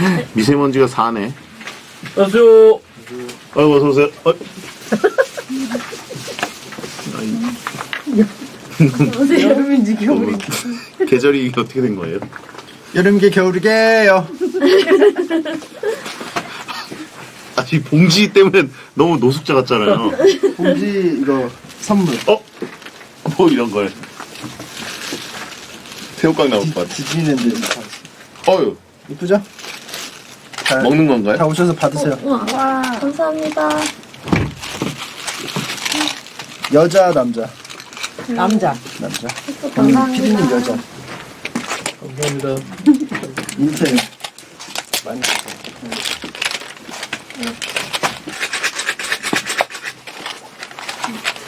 미세먼지가 사네. 안녕하세요. 아이고, 어서오세요. 어, 여름인지 겨울인지. 계절이 어떻게 된 거예요? 여름이게 겨울이게요. 아, 이 봉지 때문에 너무 노숙자 같잖아요. 봉지 이거 선물. 어? 뭐 이런 걸. 새우깡 나올 것 같아. 디즈니랜드 어유, 이쁘죠? 자, 먹는 건가요? 다 오셔서 받으세요. 우와. 감사합니다. 여자 남자 남자. 남자. 감사합니다. 피디님 여자. 감사합니다. 인텔 많이.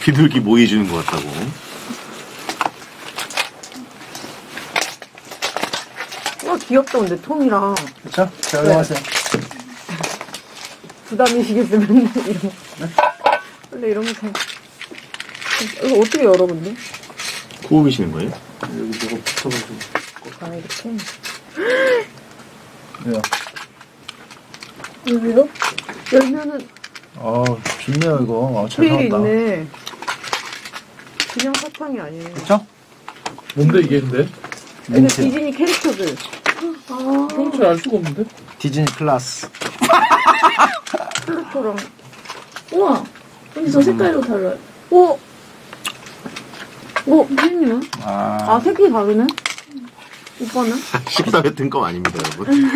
비둘기 모이 주는 것 같다고. 귀엽다, 근데 통이랑. 그렇죠? 자 활용하세요. 부담이시겠으면 이런 거. 원래 이런 거 잘. 이거 어떻게 열어, 근데? 호흡이시는 거예요? 여기 이거 붙여가지고. 아, 이렇게. 왜요? 여기요? 열면은 어 좋네요 이거. 어, 잘 프릴이 나왔다. 있네. 그냥 사탕이 아니에요. 그렇죠? 뭔데 이게 근데? 민트. 디즈니 캐릭터들. 아, 평소에 알 수가 없는데? 디즈니 플러스. 플루토랑. 우와. 근데 저 색깔도 달라요. 오! 오, 피디님은? 아, 아, 색이 다르네? 오빠는? 씹다 뱉은 껌 아닙니다, 여러분.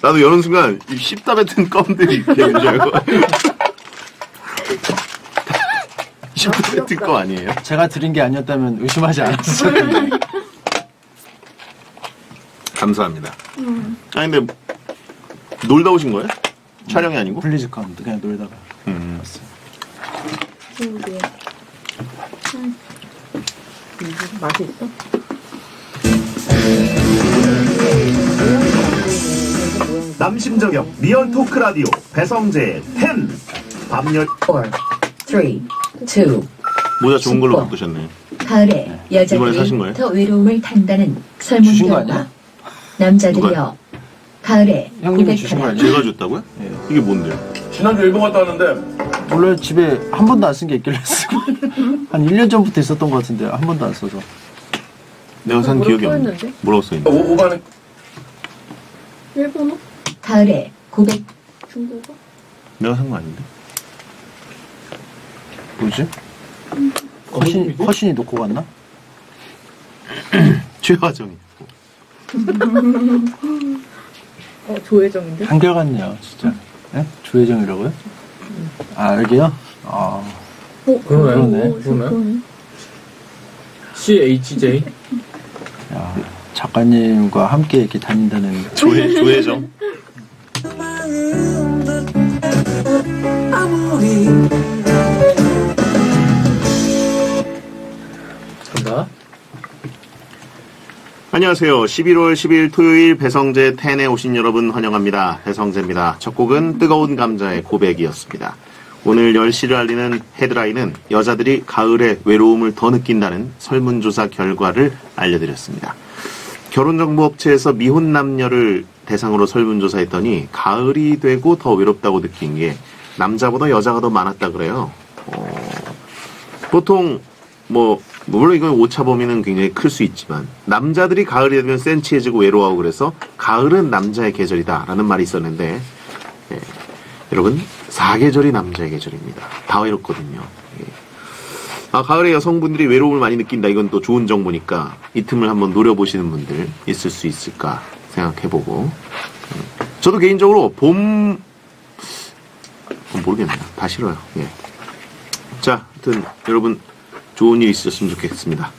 나도 여는 순간 이 씹다 뱉은 껌들이 있는 줄 알고. 씹다 뱉은 껌 아니에요? 제가 드린 게 아니었다면 의심하지 않았을 텐데. 감사합니다. 아니, 근데 놀다 오신 거예요? 촬영이 아니고? 블리즈컨 그냥 놀다가 음. 왔어요. 그러게요. 맛이 있어? 남심저격 리얼 토크 라디오 배성재 10 밤열 four, three, two. 모자 좋은 걸로. 바꾸셨네. 가을에 사신 거예요? 여자들이 더 외로움을 탄다는 주신 거 설문결과 아니야? 남자들이여 가을에 형님이 주신 거 고백하라. 아니에요? 제가 줬다고요? 예. 이게 뭔데요? 지난주 일본 갔다 왔는데 원래 집에 한 번도 안 쓴 게 있길래 쓰고 한 1년 전부터 있었던 것 같은데 한 번도 안 써서 내가 산 기억이 없네. 써있는데? 뭐라고 써있는데? 오, 오반에 일본어? 가을에 고백 중국어? 내가 산 거 아닌데? 뭐지? 허신, 허신이 놓고 갔나? 최화정이. 어, 조혜정인데? 한결같네요 진짜 예? 조혜정이라고요? 아 여기요? 아 어, 그러네. 오, 그러네. CHJ 야, 작가님과 함께 이렇게 다닌다는 조혜, 조혜정. 간다. 안녕하세요. 11월 10일 토요일 배성재 텐에 오신 여러분 환영합니다. 배성재입니다. 첫 곡은 뜨거운 감자의 고백이었습니다. 오늘 10시를 알리는 헤드라인은 여자들이 가을에 외로움을 더 느낀다는 설문조사 결과를 알려드렸습니다. 결혼정보업체에서 미혼 남녀를 대상으로 설문조사했더니 가을이 되고 더 외롭다고 느낀 게 남자보다 여자가 더 많았다 그래요. 어, 보통 뭐 물론 이건 오차 범위는 굉장히 클 수 있지만 남자들이 가을이 되면 센치해지고 외로워하고 그래서 가을은 남자의 계절이다라는 말이 있었는데 예, 여러분 사계절이 남자의 계절입니다. 다 외롭거든요. 예. 아 가을에 여성분들이 외로움을 많이 느낀다 이건 또 좋은 정보니까 이 틈을 한번 노려보시는 분들 있을 수 있을까 생각해보고 음, 저도 개인적으로 봄 어, 모르겠네요. 다 싫어요. 예. 자, 하여튼 여러분 좋은 일 있으셨으면 좋겠습니다.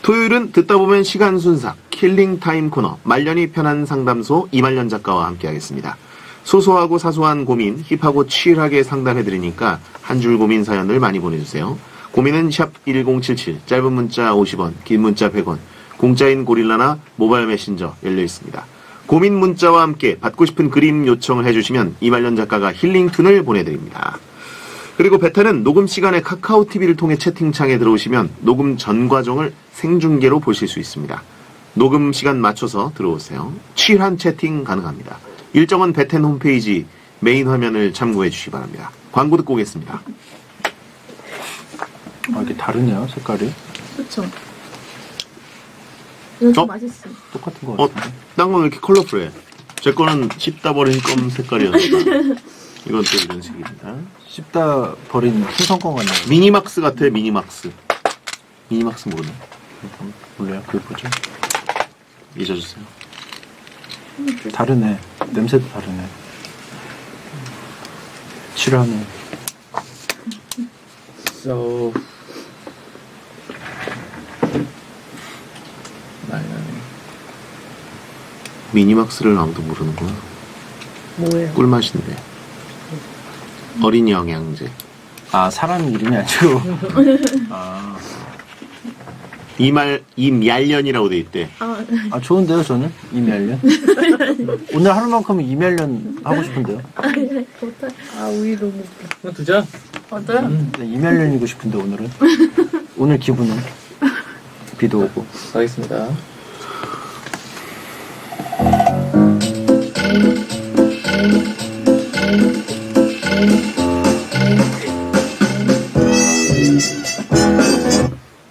토요일은 듣다 보면 시간 순삭 killing time 코너 말년이 편한 상담소 이말년 작가와 함께하겠습니다. 소소하고 사소한 고민 힙하고 칠하게 상담해드리니까 한 줄 고민 사연을 많이 보내주세요. 고민은 샵 1077 짧은 문자 50원 긴 문자 100원 공짜인 고릴라나 모바일 메신저 열려 있습니다. 고민 문자와 함께 받고 싶은 그림 요청을 해주시면 이말년 작가가 힐링 툰을 보내드립니다. 그리고 베타는 녹음 시간에 카카오 TV를 통해 채팅창에 들어오시면 녹음 전 과정을 생중계로 보실 수 있습니다. 녹음 시간 맞춰서 들어오세요. 취한 채팅 가능합니다. 일정은 베텐 홈페이지 메인 화면을 참고해 주시기 바랍니다. 광고 듣고 오겠습니다. 아, 이게 다르네요, 색깔이. 그쵸? 이거 좀 어? 맛있어. 똑같은 거 어, 같은데. 딴 거는 이렇게 컬러풀해. 제 거는 씹다 버린 껌 색깔이었는데. 이건 또 이런 색입니다. 씹다 버린 풍선껌 같네요. 미니막스 같아요, 미니막스. 미니막스 모르네. 몰라요, 그게 뭐죠? 잊어주세요. 다르네. 냄새도 다르네. 싫어하네. So. 미니막스를 아무도 모르는구나. 뭐예요? 꿀맛인데. 어린이 영양제. 아, 사람 이름이 아니고. 아, 이말, 이멸련이라고 돼 있대. 아, 아, 좋은데요, 저는? 이멜련? 오늘 하루만큼은 이멜련 하고 싶은데요. 좋다. 아 우유 너무 웃겨. 그럼 두자. 맞아요? 네, 이멜련이고 싶은데, 오늘은. 오늘 기분은. 비도 오고. 가겠습니다.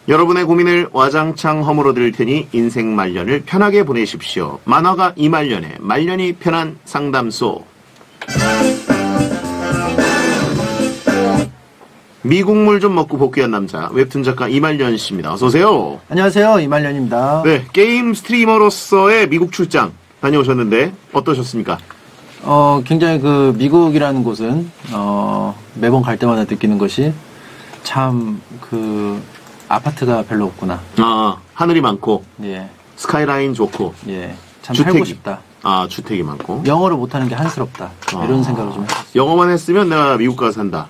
여러분의 고민을 와장창 허물어 드릴 테니 인생 말년을 편하게 보내십시오. 만화가 이말년에 말년이 편한 상담소. 미국물 좀 먹고 복귀한 남자 웹툰 작가 이말년 씨입니다. 어서 오세요. 안녕하세요, 이말년입니다. 네, 게임 스트리머로서의 미국 출장 다녀오셨는데 어떠셨습니까? 어, 굉장히 그 미국이라는 곳은 어, 매번 갈 때마다 느끼는 것이 참 그 아파트가 별로 없구나. 아, 하늘이 많고 예, 스카이라인 좋고 예, 참 주택이. 살고 싶다. 아, 주택이 많고 영어를 못하는 게 한스럽다. 이런 아. 생각을 좀 했어요. 영어만 했으면 내가 미국 가서 산다.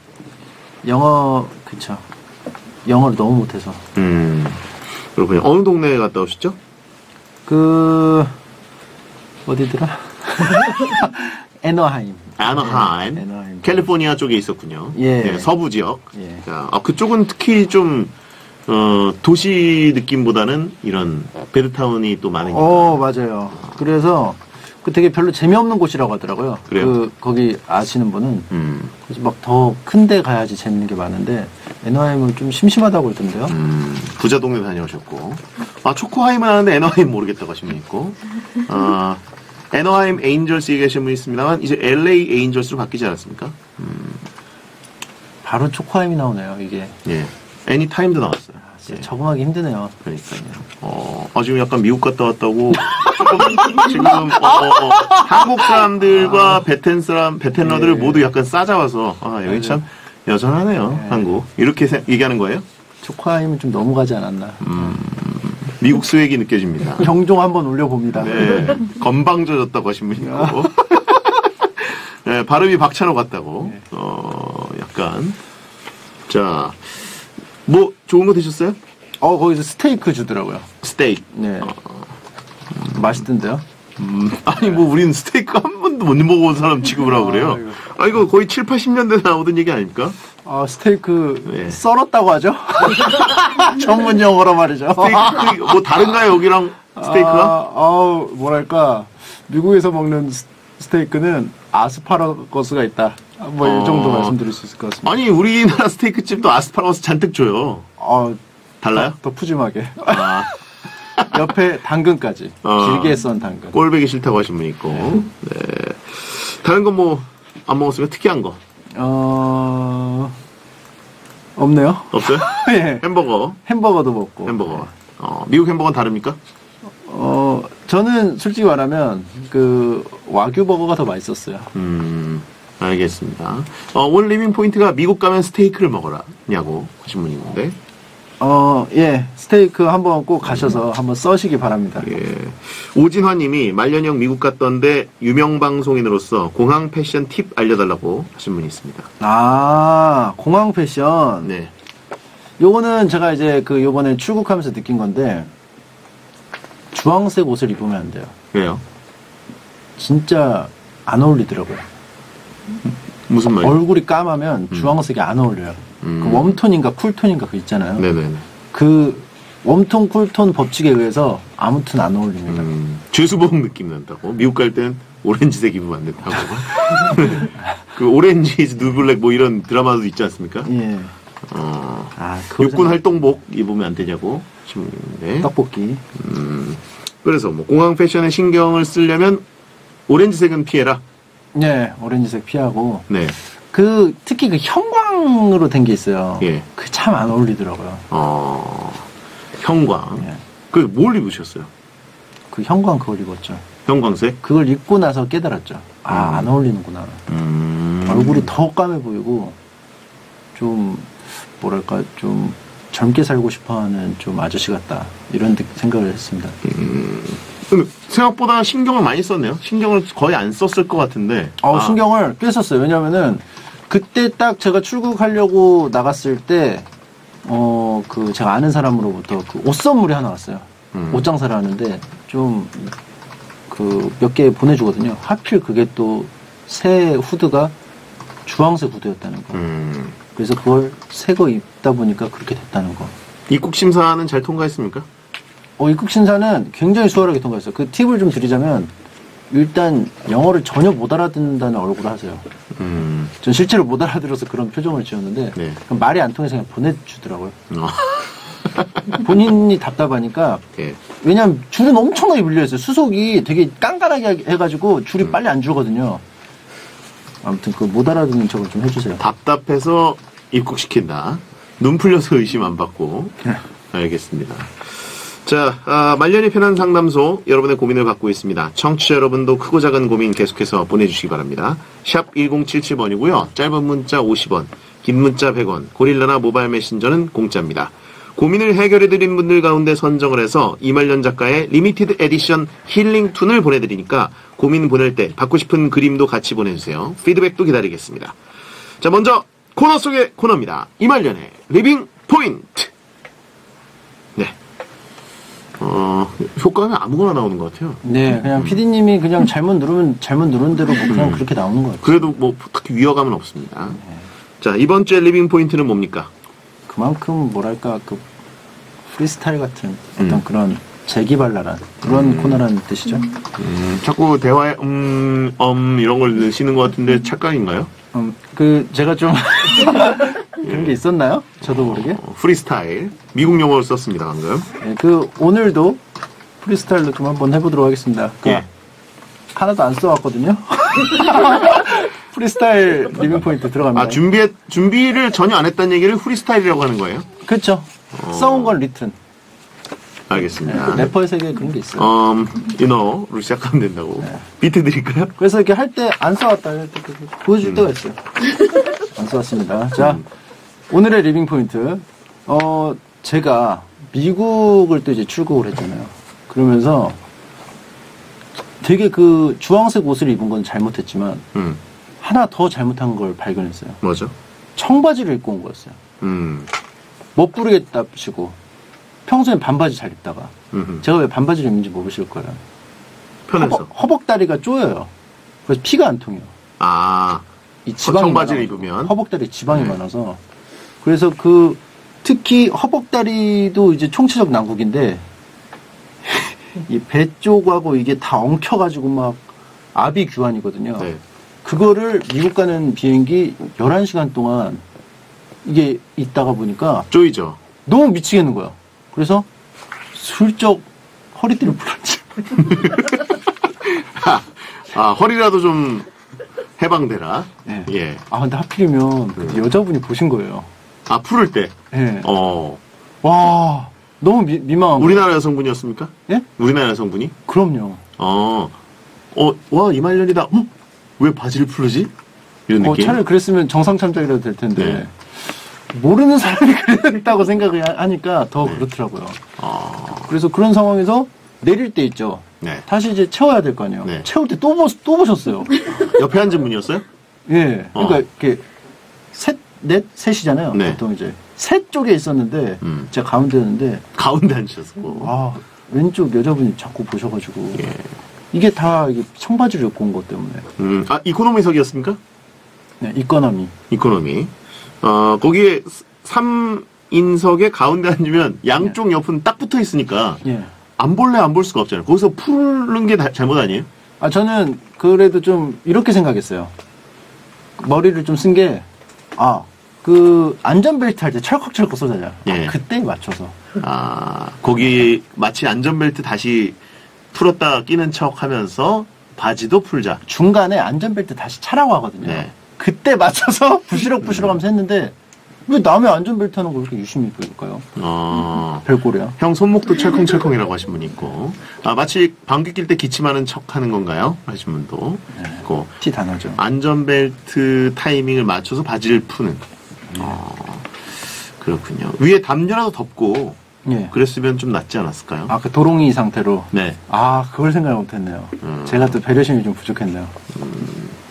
영어 그쵸. 영어를 너무 못해서 음. 그렇군요. 어느 동네에 갔다 오셨죠? 그 어디더라? 애너하임. 아너하임, 네, 애너하임. 캘리포니아 쪽에 있었군요. 예. 네, 서부 지역. 예. 자, 아, 그쪽은 특히 좀 어, 도시 느낌보다는 이런 베드타운이 또 많으니까. 어 맞아요. 그래서 그 되게 별로 재미없는 곳이라고 하더라고요. 그래요? 그 거기 아시는 분은 음, 그래서 막 더 큰 데 가야지 재밌는 게 많은데 애너하임은 좀 심심하다고 그러던데요. 음, 부자 동네 다녀오셨고. 아, 초코하임은 하는데 애너하임 모르겠다고 하신 분 있고. 아, 애너하임 에인절스에 계신 분 있습니다만, 이제 LA 에인절스로 바뀌지 않았습니까? 바로 초코하임이 나오네요. 이게 예. 애니타임도 나왔어요. 진짜 예. 적응하기 힘드네요. 그러니까요. 어, 아, 지금 약간 미국 갔다 왔다고. 지금, 어, 어, 어, 한국 사람들과 베텐 사람, 베텐러들을 예. 모두 약간 싸잡아서, 아, 여기 참 여전하네요, 예. 한국. 이렇게 세- 얘기하는 거예요? 초코하임은 좀 너무 가지 않았나. 미국 스웩이 느껴집니다. 경종 한번 올려봅니다. 네. 건방져졌다고 하신 분이 있고. 네, 발음이 박찬호 같다고. 네. 어, 약간. 자, 뭐, 좋은 거 드셨어요? 어 거기서 스테이크 주더라고요. 스테이크. 네. 맛있던데요? 음, 아니 뭐 우리는 스테이크 한 번도 못 먹어본 사람 취급을 하고 그래요. 아 이거 거의 7, 80년대에 나오던 얘기 아닙니까? 아 스테이크 네. 썰었다고 하죠? 전문 용어로 말이죠. 스테이크 뭐 다른가요 여기랑 스테이크가? 아, 아우, 뭐랄까 미국에서 먹는 스- 스테이크는 아스파라거스가 있다. 뭐 어. 이 정도 말씀드릴 수 있을 것 같습니다. 아니 우리나라 스테이크 집도 아스파라거스 잔뜩 줘요. 아, 달라요? 더 푸짐하게. 아, 옆에 당근까지 어. 길게 썬 당근. 꼴배기 싫다고 하신 분 있고. 네. 다른 거뭐안 먹었으면 특이한 거 어 없네요. 없어요? 예. 햄버거, 햄버거도 먹고. 햄버거. 어, 미국 햄버거는 다릅니까? 어 저는 솔직히 말하면 그 와규 버거가 더 맛있었어요. 음, 알겠습니다. 어, 오늘 리빙 포인트가 미국 가면 스테이크를 먹어라냐고 있는데. 어, 예. 스테이크 한번 꼭 가셔서 한번 써시기 바랍니다. 예. 오진화 님이 말년형 미국 갔던데 유명 방송인으로서 공항 패션 팁 알려달라고 하신 분이 있습니다. 아, 공항 패션. 네. 요거는 제가 이제 그 요번에 출국하면서 느낀 건데, 주황색 옷을 입으면 안 돼요. 왜요? 진짜 안 어울리더라고요. 무슨 말이요? 얼굴이 까마면 주황색이 안 어울려요. 음. 그 웜톤인가 쿨톤인가 그 있잖아요. 네네네. 그 웜톤 쿨톤 법칙에 의해서 아무튼 안 어울립니다. 음, 죄수복 느낌 난다고. 미국 갈 땐 오렌지색 입으면 안 된다고. 그 오렌지 누블랙 뭐 이런 드라마도 있지 않습니까? 예. 어, 아, 육군 활동복 입으면 안 되냐고 질문인데. 떡볶이. 그래서 뭐 공항 패션에 신경을 쓰려면 오렌지색은 피해라. 예, 오렌지색 피하고. 네. 그, 특히 그 형광으로 된 게 있어요. 예. 그 참 안 어울리더라고요. 어, 형광. 예. 그뭘 입으셨어요? 그 형광 그걸 입었죠. 형광색? 그걸 입고 나서 깨달았죠. 아, 안 어울리는구나. 음. 얼굴이 더 까매 보이고, 좀, 뭐랄까, 좀, 젊게 살고 싶어 하는 좀 아저씨 같다. 이런 느- 생각을 했습니다. 근데 생각보다 신경을 많이 썼네요. 신경을 거의 안 썼을 것 같은데. 어, 아, 신경을 꽤 썼어요. 왜냐면은, 그때 딱 제가 출국하려고 나갔을 때, 어, 그, 제가 아는 사람으로부터 그 옷 선물이 하나 왔어요. 음. 옷 장사를 하는데, 좀, 그, 몇 개 보내주거든요. 하필 그게 또, 새 후드가 주황색 후드였다는 거. 음. 그래서 그걸 새거 입다 보니까 그렇게 됐다는 거. 입국 심사는 잘 통과했습니까? 어, 입국 심사는 굉장히 수월하게 통과했어요. 그 팁을 좀 드리자면, 일단 영어를 전혀 못 알아듣는다는 얼굴을 하세요. 음. 전 실제로 못 알아들어서 그런 표정을 지었는데 네. 말이 안 통해서 그냥 보내주더라고요. 어. 본인이 답답하니까 예. 왜냐면 줄은 엄청나게 밀려있어요. 수속이 되게 깐깐하게 해가지고 줄이 빨리 안 줄거든요. 아무튼 그 못 알아듣는 척을 좀 해주세요. 답답해서 입국시킨다. 눈 풀려서 의심 안 받고. 네. 알겠습니다. 자, 아, 말년이 편한 상담소 여러분의 고민을 받고 있습니다. 청취자 여러분도 크고 작은 고민 계속해서 보내주시기 바랍니다. 샵 1077번이고요. 짧은 문자 50원, 긴 문자 100원, 고릴라나 모바일 메신저는 공짜입니다. 고민을 해결해드린 분들 가운데 선정을 해서 이말년 작가의 limited edition 힐링 툰을 보내드리니까 고민 보낼 때 받고 싶은 그림도 같이 보내주세요. 피드백도 기다리겠습니다. 자, 먼저 코너 속의 코너입니다. 이말년의 리빙 포인트. 네. 어, 효과는 아무거나 나오는 것 같아요. 네, 그냥 PD님이 그냥 잘못 누르면 잘못 누른 대로 뭐 그냥 그렇게 나오는 것 같아요. 그래도 뭐 특히 위화감은 없습니다. 자, 이번 주의 리빙 포인트는 뭡니까? 그만큼 뭐랄까 그 프리스타일 같은 어떤 음. 그런 재기발랄한 그런 코너라는 뜻이죠. 음, 자꾸 대화에 음, 음 이런 걸 넣으시는 것 같은데 착각인가요? 음, 그 제가 좀 그런 게 있었나요? 저도 모르게. 어, 프리스타일. 미국 용어를 썼습니다, 방금. 예, 그 오늘도 프리스타일로 좀 한번 해보도록 하겠습니다. 그 예. 하나도 안 써왔거든요. 프리스타일 리빙 포인트 들어갑니다. 아, 준비, 준비를 전혀 안 했다는 얘기를 프리스타일이라고 하는 거예요? 그렇죠. 써온 건 written. 알겠습니다. 래퍼의 세계에 그런 게 있어요. 음, you know로 시작하면 된다고. 비트 드릴까요? 그래서 이렇게 할 때 안 써왔다 보여줄 때가 있어요. 안 써왔습니다. 자, 오늘의 리빙 포인트. 어, 제가 미국을 또 이제 출국을 했잖아요. 그러면서 되게 그 주황색 옷을 입은 건 잘못했지만 음, 하나 더 잘못한 걸 발견했어요. 뭐죠? 청바지를 입고 온 거였어요. 음, 멋부르겠다시고 평소엔 반바지 잘 입다가 음, 제가 왜 반바지를 입는지 모르실 거예요. 편해서. 허벅, 허벅 다리가 쪼여요. 그래서 피가 안 통해요. 아, 이 지방이 청바지를. 입으면? 허벅다리 지방이 네. 많아서 그래서 그 특히 허벅다리도 이제 총체적 난국인데 이 배 쪽하고 이게 다 엉켜가지고 막 압이 규환이거든요. 네. 그거를 미국 가는 비행기 11시간 동안 이게 있다가 보니까 쪼이죠. 너무 미치겠는 거야. 그래서 슬쩍 허리띠를 풀었지. 아, 허리라도 좀 해방되라. 네. 예. 아 근데 하필이면 그 여자분이 보신 거예요. 아, 풀을 때. 예. 어. 와 너무 미, 민망한 거. 우리나라 여성분이었습니까? 예? 우리나라 여성분이? 그럼요. 어. 어, 와, 이말년이다. 음? 왜 바지를 풀르지? 이런 어, 느낌. 차라리 그랬으면 정상 참작이라도 될 텐데 네. 모르는 사람이 그랬다고 생각을 하- 하니까 더 네. 그렇더라고요. 아, 그래서 그런 상황에서 내릴 때 있죠. 네. 다시 이제 채워야 될 거 아니에요. 네. 채울 때 또 또 보셨어요. 옆에 앉은 분이었어요? 예. 그러니까 어. 이렇게 셋, 넷, 셋이잖아요. 네. 보통 이제 셋 쪽에 있었는데 음. 제가 가운데였는데 가운데 앉으셨고. 아 왼쪽 여자분이 자꾸 보셔가지고 예. 이게 다 이게 청바지를 입고 온 것 때문에 음, 아, 이코노미석이었습니까? 네, 이코노미 이코노미. 어, 거기에 3인석에 가운데 앉으면 양쪽 옆은 딱 붙어 있으니까 예. 안 볼래 안 볼 수가 없잖아요. 거기서 푸는 게 다- 잘못 아니에요? 아, 저는 그래도 좀 이렇게 생각했어요. 머리를 좀 쓴 게, 아, 그 안전벨트 할 때 철컥철컥 쏘잖아요. 예. 아, 그때 맞춰서. 아, 거기 마치 안전벨트 다시 풀었다 끼는 척 하면서 바지도 풀자. 중간에 안전벨트 다시 차라고 하거든요. 네. 그때 맞춰서 부시럭부시럭 하면서 했는데, 왜 남의 안전벨트 하는 걸 그렇게 유심히 입을까요? 어, 별꼴이야. 형 손목도 철컹철컹이라고 하신 분이 있고, 아, 마치 방귀 낄 때 기침하는 척 하는 건가요? 하신 분도 있고, 티 다 나죠. 안전벨트 타이밍을 맞춰서 바지를 푸는. 어, 그렇군요. 위에 담요라도 덮고, 예. 그랬으면 좀 낫지 않았을까요? 아, 그 도롱이 상태로. 네. 아, 그걸 생각 못했네요. 음. 제가 또 배려심이 좀 부족했네요.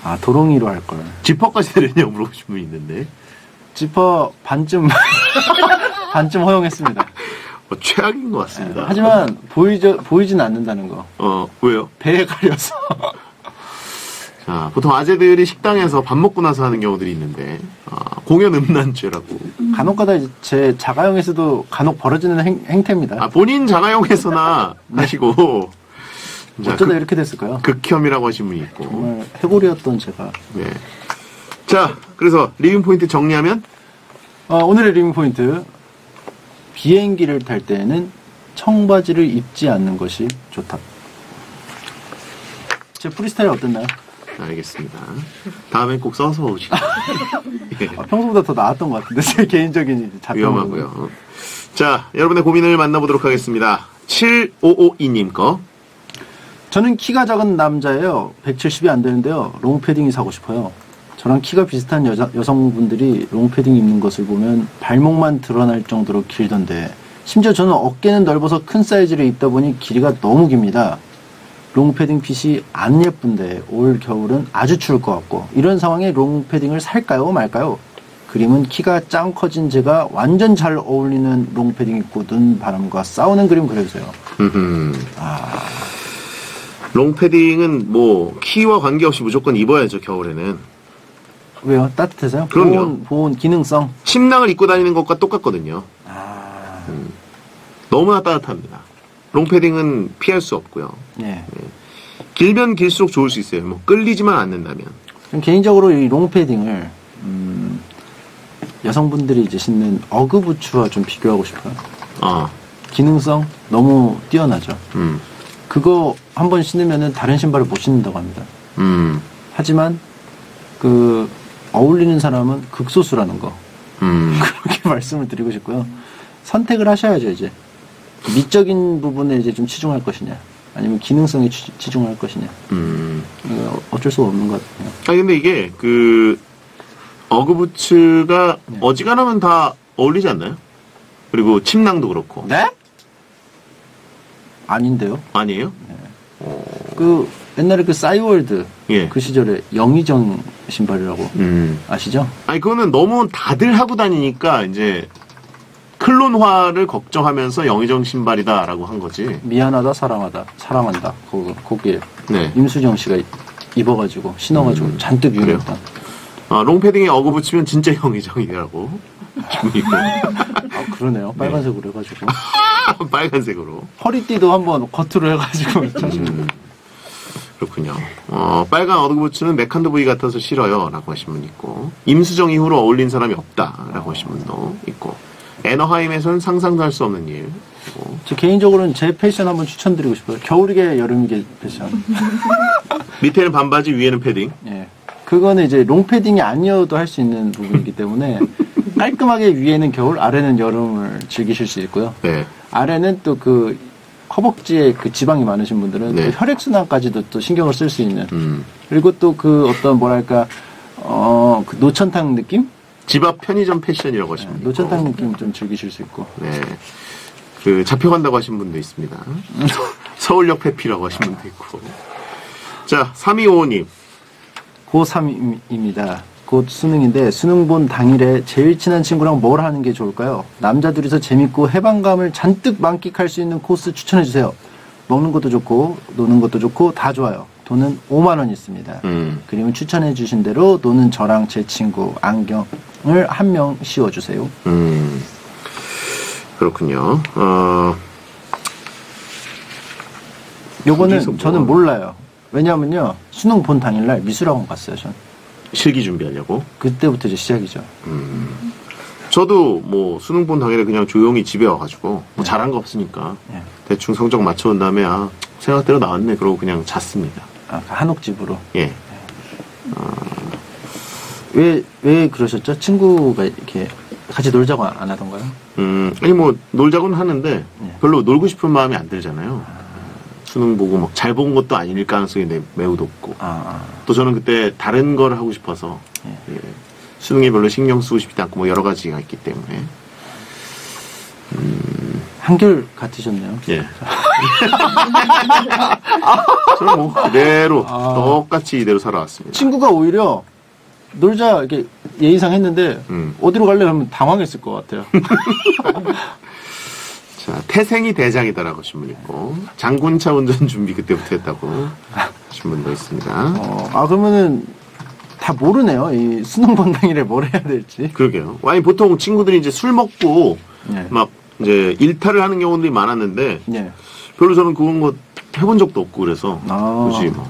아, 도롱이로 할 걸. 지퍼까지 되느냐고 물어보신 분이 있는데, 지퍼 반쯤, 반쯤 허용했습니다. 어, 최악인 것 같습니다. 하지만 보이죠, 보이진 않는다는 거. 어, 왜요? 배에 가려서. 자, 보통 아재들이 식당에서 밥 먹고 나서 하는 경우들이 있는데, 아, 공연 음란죄라고. 간혹가다 제 자가용에서도 간혹 벌어지는 행, 행태입니다. 아, 본인 자가용에서나 하시고, 자, 어쩌다 극, 이렇게 됐을까요? 극혐이라고 하신 분이 있고. 정말 해골이었던 제가. 네. 자, 그래서 리빙 포인트 정리하면, 어, 오늘의 리빙 포인트. 비행기를 탈 때에는 청바지를 입지 않는 것이 좋다. 제 프리스타일 어땠나요? 알겠습니다. 다음엔 꼭 써서 오시고. 예, 아, 평소보다 더 나았던 것 같은데, 제 개인적인 자평으로. 위험하고요. 자, 여러분의 고민을 만나보도록 하겠습니다. 7552님 거. 저는 키가 작은 남자예요. 170이 안 되는데요. 롱패딩이 사고 싶어요. 저랑 키가 비슷한 여자, 여성분들이 롱패딩 입는 것을 보면 발목만 드러날 정도로 길던데 심지어 저는 어깨는 넓어서 큰 사이즈를 입다 보니 길이가 너무 깁니다. 롱패딩 핏이 안 예쁜데 올 겨울은 아주 추울 것 같고 이런 상황에 롱패딩을 살까요 말까요? 그림은 키가 짱 커진 제가 완전 잘 어울리는 롱패딩 입고 눈 바람과 싸우는 그림 그려주세요. 음흠. 롱패딩은 뭐, 키와 관계없이 무조건 입어야죠, 겨울에는. 왜요? 따뜻해서요? 그럼요. 보온, 보온 기능성. 침낭을 입고 다니는 것과 똑같거든요. 아, 너무나 따뜻합니다. 롱패딩은 피할 수 없고요. 예. 길면 길수록 좋을 수 있어요. 뭐 끌리지만 않는다면. 전 개인적으로 이 롱패딩을 음, 여성분들이 이제 신는 어그 부츠와 좀 비교하고 싶어요. 아, 기능성 너무 뛰어나죠. 음, 그거 한 번 신으면은 다른 신발을 못 신는다고 합니다. 음, 하지만 그 어울리는 사람은 극소수라는 거 음. 그렇게 말씀을 드리고 싶고요. 선택을 하셔야죠 이제 미적인 부분에 이제 좀 치중할 것이냐 아니면 기능성에 치, 치중할 것이냐 음. 어쩔 수가 없는 것 같아요. 아니 근데 이게 그 어그부츠가 네. 어지간하면 다 어울리지 않나요? 그리고 침낭도 그렇고. 네? 아닌데요. 아니에요? 그 옛날에 그 싸이월드 예. 그 시절에 영의정 신발이라고 음. 아시죠? 아니 그거는 너무 다들 하고 다니니까 이제 클론화를 걱정하면서 영의정 신발이다라고 한 거지. 미안하다 사랑하다 사랑한다 그거 거기에 네. 임수정 씨가 입어가지고 신어가지고 음, 잔뜩 유명했다. 아, 롱패딩에 어그부츠면 진짜 영의정이라고. 아 그러네요. 빨간색으로 해가지고 빨간색으로. 허리띠도 한번 겉으로 해가지고 음, 그렇군요. 어, 빨간 어드부츠는 메칸드 부위 같아서 싫어요. 라고 하신 분 있고, 임수정 이후로 어울린 사람이 없다. 라고 하신 분도 있고, 애너하임에서는 상상도 할 수 없는 일. 그리고 저 개인적으로는 제 패션 한번 추천드리고 싶어요. 겨울이게 여름이게 패션. 밑에는 반바지, 위에는 패딩. 예. 그거는 이제 롱패딩이 아니어도 할 수 있는 부분이기 때문에 깔끔하게 위에는 겨울, 아래는 여름을 즐기실 수 있고요. 네. 아래는 또 그 허벅지에 그 지방이 많으신 분들은 네. 또 혈액순환까지도 또 신경을 쓸 수 있는 음. 그리고 또 그 어떤 뭐랄까 어 그 노천탕 느낌 집 앞 편의점 패션이라고 분 있고. 노천탕 느낌 좀 즐기실 수 있고 네. 그, 잡혀간다고 하신 분도 있습니다. 서울역 패피라고 하신 분도 있고. 자, 3255님. 고3입니다. 곧 수능인데 수능 본 당일에 제일 친한 친구랑 뭘 하는 게 좋을까요? 남자 둘이서 재밌고 해방감을 잔뜩 만끽할 수 있는 코스 추천해 주세요. 먹는 것도 좋고 노는 것도 좋고 다 좋아요. 돈은 5만 원 있습니다. 음. 그림을 추천해 주신 대로 노는 저랑 제 친구 안경을 한 명 씌워 주세요. 음, 그렇군요. 어, 요거는 뭐 저는 몰라요. 왜냐면요. 수능 본 당일날 미술학원 갔어요, 전. 실기 준비하려고. 그때부터 이제 시작이죠. 저도 뭐 수능 본 당일에 그냥 조용히 집에 와가지고 뭐 잘한 거 없으니까 네. 대충 성적 맞춰온 다음에 아 생각대로 나왔네 그러고 그냥 잤습니다. 아, 그 한옥집으로. 예. 왜, 왜 그러셨죠? 친구가 이렇게 같이 놀자고 안 하던가요? 음 아니 뭐 놀자고는 하는데 네. 별로 놀고 싶은 마음이 안 들잖아요. 수능 보고 막 잘 본 것도 아닐 가능성이 매- 매우 높고 아, 아. 또 저는 그때 다른 걸 하고 싶어서 예. 예. 수능에 별로 신경 쓰고 싶지 않고 뭐 여러 가지가 있기 때문에 한결 같으셨네요. 예. 저는 뭐 그대로 아. 똑같이 이대로 살아왔습니다. 친구가 오히려 놀자 이렇게 예의상 했는데 음. 어디로 갈래 하면 당황했을 것 같아요. 자, 태생이 대장이다라고 분 있고, 장군차 운전 준비 그때부터 했다고 하신 분도 있습니다. 어, 아 그러면은 다 모르네요. 이 수능 본당일에 뭘 해야 될지. 그러게요. 아니, 보통 친구들이 이제 술 먹고, 예. 막, 이제 일탈을 하는 경우들이 많았는데, 예. 별로 저는 그런 거 해본 적도 없고, 그래서. 아. 굳이 뭐.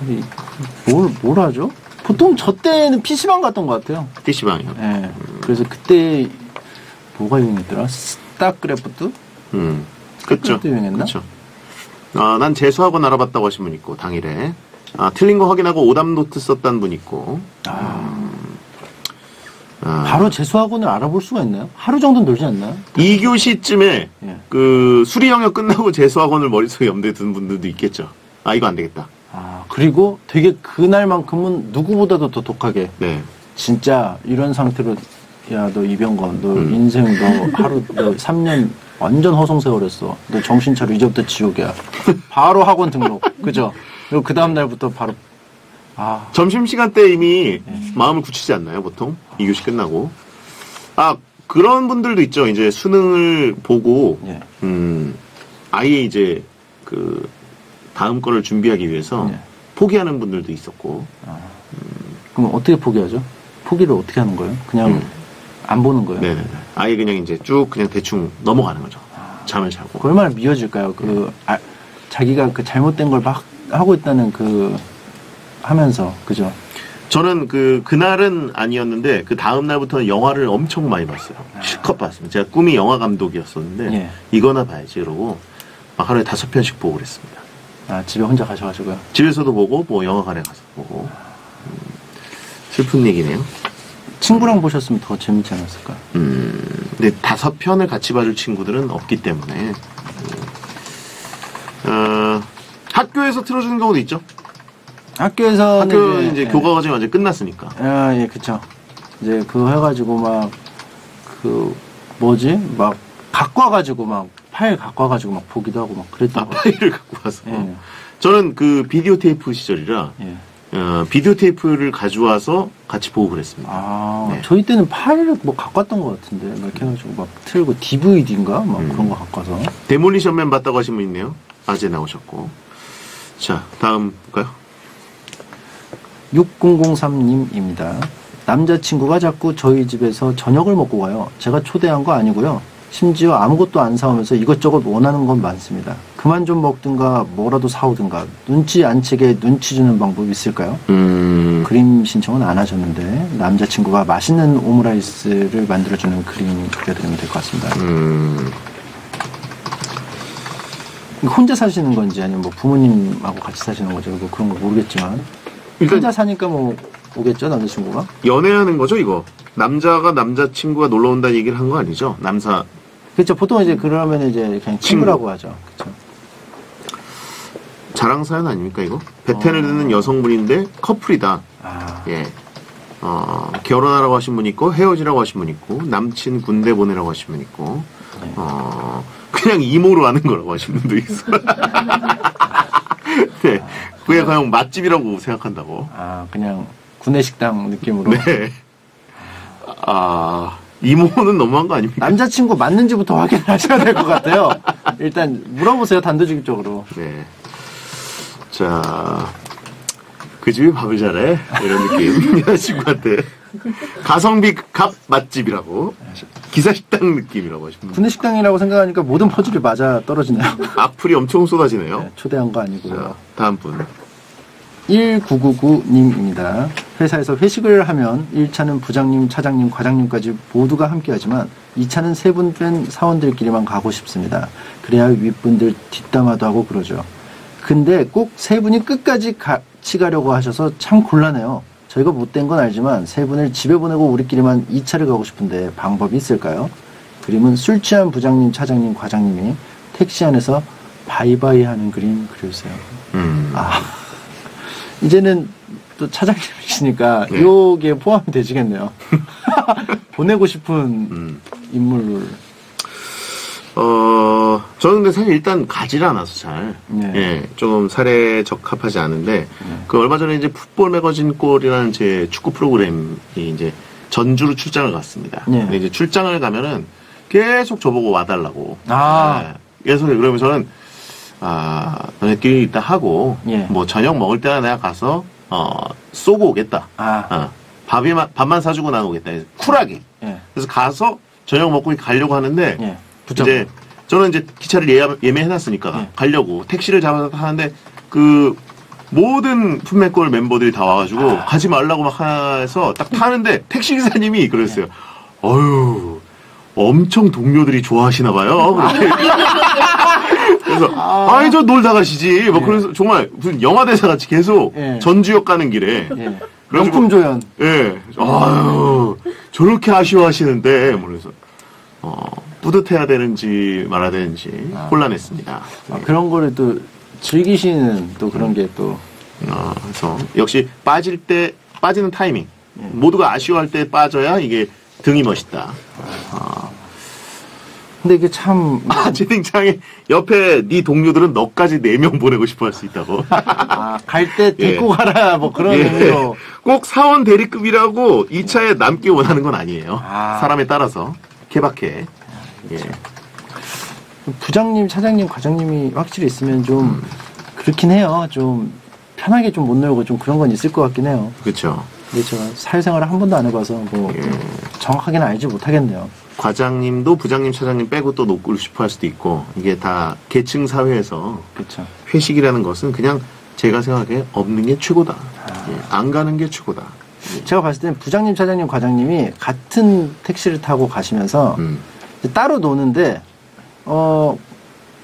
아니, 뭘, 뭘 하죠? 보통 저 때는 PC방 갔던 것 같아요. PC방이요. 예. 그래서 그때 뭐가 유행했더라? 스타크래프트? 음. 그쵸. 그것도 유행했나? 그쵸. 아, 난 재수학원 알아봤다고 하신 분 있고, 당일에. 아, 틀린 거 확인하고 오답 노트 썼다는 분 있고. 아, 바로 재수학원을 알아볼 수가 있나요? 하루 정도 놀지 않나요? 2교시쯤에 예. 그 수리 영역 끝나고 재수학원을 머릿속에 염두에 두는 분들도 있겠죠. 아, 이거 안 되겠다. 아, 그리고 되게 그날만큼은 누구보다도 더 독하게 네. 진짜 이런 상태로 야 너 이병건 너 음. 인생 너 하루 너 3년 완전 허송 세월했어 너 정신 차려 이제부터 지옥이야 바로 학원 등록 그죠 그리고 그 다음 날부터 바로 아 점심시간 때 이미 네. 마음을 굳히지 않나요, 보통? 2교시 끝나고. 아, 그런 분들도 있죠. 이제 수능을 보고, 예. 음, 아예 이제 그 다음 거를 준비하기 위해서 예. 포기하는 분들도 있었고. 그럼 어떻게 포기하죠 포기를 어떻게 하는 거예요 그냥 음. 안 보는 거예요 네네네. 아예 그냥 이제 쭉 그냥 대충 넘어가는 거죠. 잠을 자고. 그 얼마나 미워질까요 그 아, 자기가 그 잘못된 걸 막 하고 있다는 그 하면서 그죠 저는 그 그날은 아니었는데 그 다음 날부터는 영화를 엄청 많이 봤어요. 실컷 봤습니다. 제가 꿈이 영화 감독이었었는데 예. 이거나 봐야지 그러고 막 하루에 다섯 편씩 보고 그랬습니다. 아 집에 혼자 가셔가지고요 집에서도 보고 뭐 영화관에 가서 보고 음, 슬픈 얘기네요. 친구랑 보셨으면 더 재밌지 않았을까요 음, 근데 다섯 편을 같이 봐줄 친구들은 없기 때문에 음, 어, 학교에서 틀어주는 경우도 있죠. 학교에서는 학교 이제, 예. 교과 과정이 완전 끝났으니까. 아, 예, 그쵸. 이제 그거 해가지고 막, 그, 뭐지? 막, 갖고 와가지고 막, 파일 갖고 와가지고 막 보기도 하고 막 그랬던 아, 거. 파일을 갖고 와서. 예, 저는 그 비디오 테이프 시절이라 예. 어, 비디오 테이프를 가져와서 같이 보고 그랬습니다. 아, 네. 저희 때는 파일을 뭐 갖고 왔던 것 같은데, 막 이렇게 해가지고 막 틀고 DVD인가? 막 음. 그런 거 갖고 와서. 데몰리션맨 봤다고 하신 분 있네요. 아재 나오셨고. 자, 다음 볼까요? 6003님입니다. 남자친구가 자꾸 저희 집에서 저녁을 먹고 가요. 제가 초대한 거 아니고요. 심지어 아무것도 안 사오면서 이것저것 원하는 건 많습니다. 그만 좀 먹든가 뭐라도 사오든가 눈치 안 채게 눈치 주는 방법이 있을까요? 음, 그림 신청은 안 하셨는데 남자친구가 맛있는 오므라이스를 만들어주는 그림 그려드리면 될 것 같습니다. 음, 혼자 사시는 건지 아니면 뭐 부모님하고 같이 사시는 거죠. 뭐 그런 거 모르겠지만 일단 혼자 사니까 뭐 오겠죠 남자친구가? 연애하는 거죠, 이거? 남자가 남자친구가 놀러 온다는 얘기를 한 거 아니죠? 남사. 그렇죠. 보통 이제 그러면 이제 그냥 친구라고 하죠. 그렇죠. 자랑 사연 아닙니까, 이거? 베텐을 어. 듣는 여성분인데 커플이다. 아, 예. 어, 결혼하라고 하신 분 있고, 헤어지라고 하신 분 있고, 남친 군대 보내라고 하신 분 있고, 네. 어, 그냥 이모로 하는 거라고 하신 분도 있어요. 네. 그게 그냥 맛집이라고 생각한다고. 아 그냥 구내식당 느낌으로 네. 아, 이모는 너무한 거 아닙니까? 남자친구 맞는지부터 확인하셔야 될 것 같아요. 일단 물어보세요 단도직입적으로. 네. 자, 그 집이 밥을 잘해? 이런 느낌. 여자친구한테. 가성비 값 맛집이라고 기사 식당 느낌이라고 하시면 군내 식당이라고 생각하니까 모든 퍼즐이 맞아 떨어지네요. 악플이 엄청 쏟아지네요. 네, 초대한 거 아니고요. 자, 다음 분. 1999님입니다. 회사에서 회식을 하면 1차는 부장님, 차장님, 과장님까지 모두가 함께 하지만 2차는 세 분 뺀 사원들끼리만 가고 싶습니다. 그래야 윗분들 뒷담화도 하고 그러죠. 근데 꼭 세 분이 끝까지 같이 가려고 하셔서 참 곤란해요. 저희가 못된 건 알지만 세 분을 집에 보내고 우리끼리만 2차를 가고 싶은데 방법이 있을까요? 그림은 술 취한 부장님, 차장님, 과장님이 택시 안에서 바이바이 하는 그림 그려주세요. 음. 아, 이제는 또 차장님이시니까 네. 요게 포함이 되시겠네요. 보내고 싶은 음. 인물을. 어, 저는 근데 사실 일단 가질 않아서 잘, 네. 예, 좀 살에 적합하지 않은데, 그 얼마 전에 이제 풋볼 매거진 골이라는 제 축구 프로그램이 이제 전주로 출장을 갔습니다. 네. 근데 이제 출장을 가면은 계속 저보고 와달라고. 아. 예, 계속 그러면 저는, 아, 너네끼리 이따 하고, 예. 뭐 저녁 먹을 때나 내가 가서, 어, 쏘고 오겠다. 아, 어, 밥이만, 밥만 사주고 나오겠다. 쿨하게. 예, 그래서 가서 저녁 먹고 가려고 하는데, 예. 이제 저는 이제 기차를 예약, 예매해놨으니까 네. 가려고 택시를 잡아서 타는데 그 모든 품맥골 멤버들이 다 와가지고 아. 가지 말라고 막 해서 딱 타는데 택시 기사님이 그랬어요. 어휴 엄청 동료들이 좋아하시나 봐요. 그렇게. 그래서 아 니 저 놀다 가시지. 뭐 예. 그래서 정말 무슨 영화 대사 같이 계속 예. 전주역 가는 길에 예. 그래가지고- 명품 조연. 예. 아유, 저렇게 아쉬워하시는데, 뭐 그래서, 어, 뿌듯해야 되는지 말아야 되는지 혼란했습니다. 아, 그런 거를 또 즐기시는 또 그런 게 또. 어, 그래서 역시 빠질 때, 빠지는 타이밍. 예. 모두가 아쉬워할 때 빠져야 이게 등이 멋있다. 근데 이게 참. 아, 채팅창에 옆에 네 동료들은 너까지 4명 보내고 싶어 할 수 있다고. 아, 갈 때 데리고 예. 가라, 뭐 그런 예. 의미로. 꼭 사원 대리급이라고 2차에 남기 원하는 건 아니에요. 아. 사람에 따라서. 케바케. 예. 부장님, 차장님, 과장님이 확실히 있으면 좀 그렇긴 해요. 좀 편하게 좀 못 놀고 좀 그런 건 있을 것 같긴 해요. 그렇죠. 근데 제가 사회생활을 한 번도 안 해봐서 뭐 예. 정확하게는 알지 못하겠네요. 과장님도 부장님, 차장님 빼고 또 놓고 싶어 할 수도 있고, 이게 다 계층 사회에서 그렇죠. 회식이라는 것은 그냥 제가 생각하기에 없는 게 최고다. 예, 안 가는 게 최고다. 제가 봤을 때는 부장님, 차장님, 과장님이 같은 택시를 타고 가시면서 음, 따로 노는데 어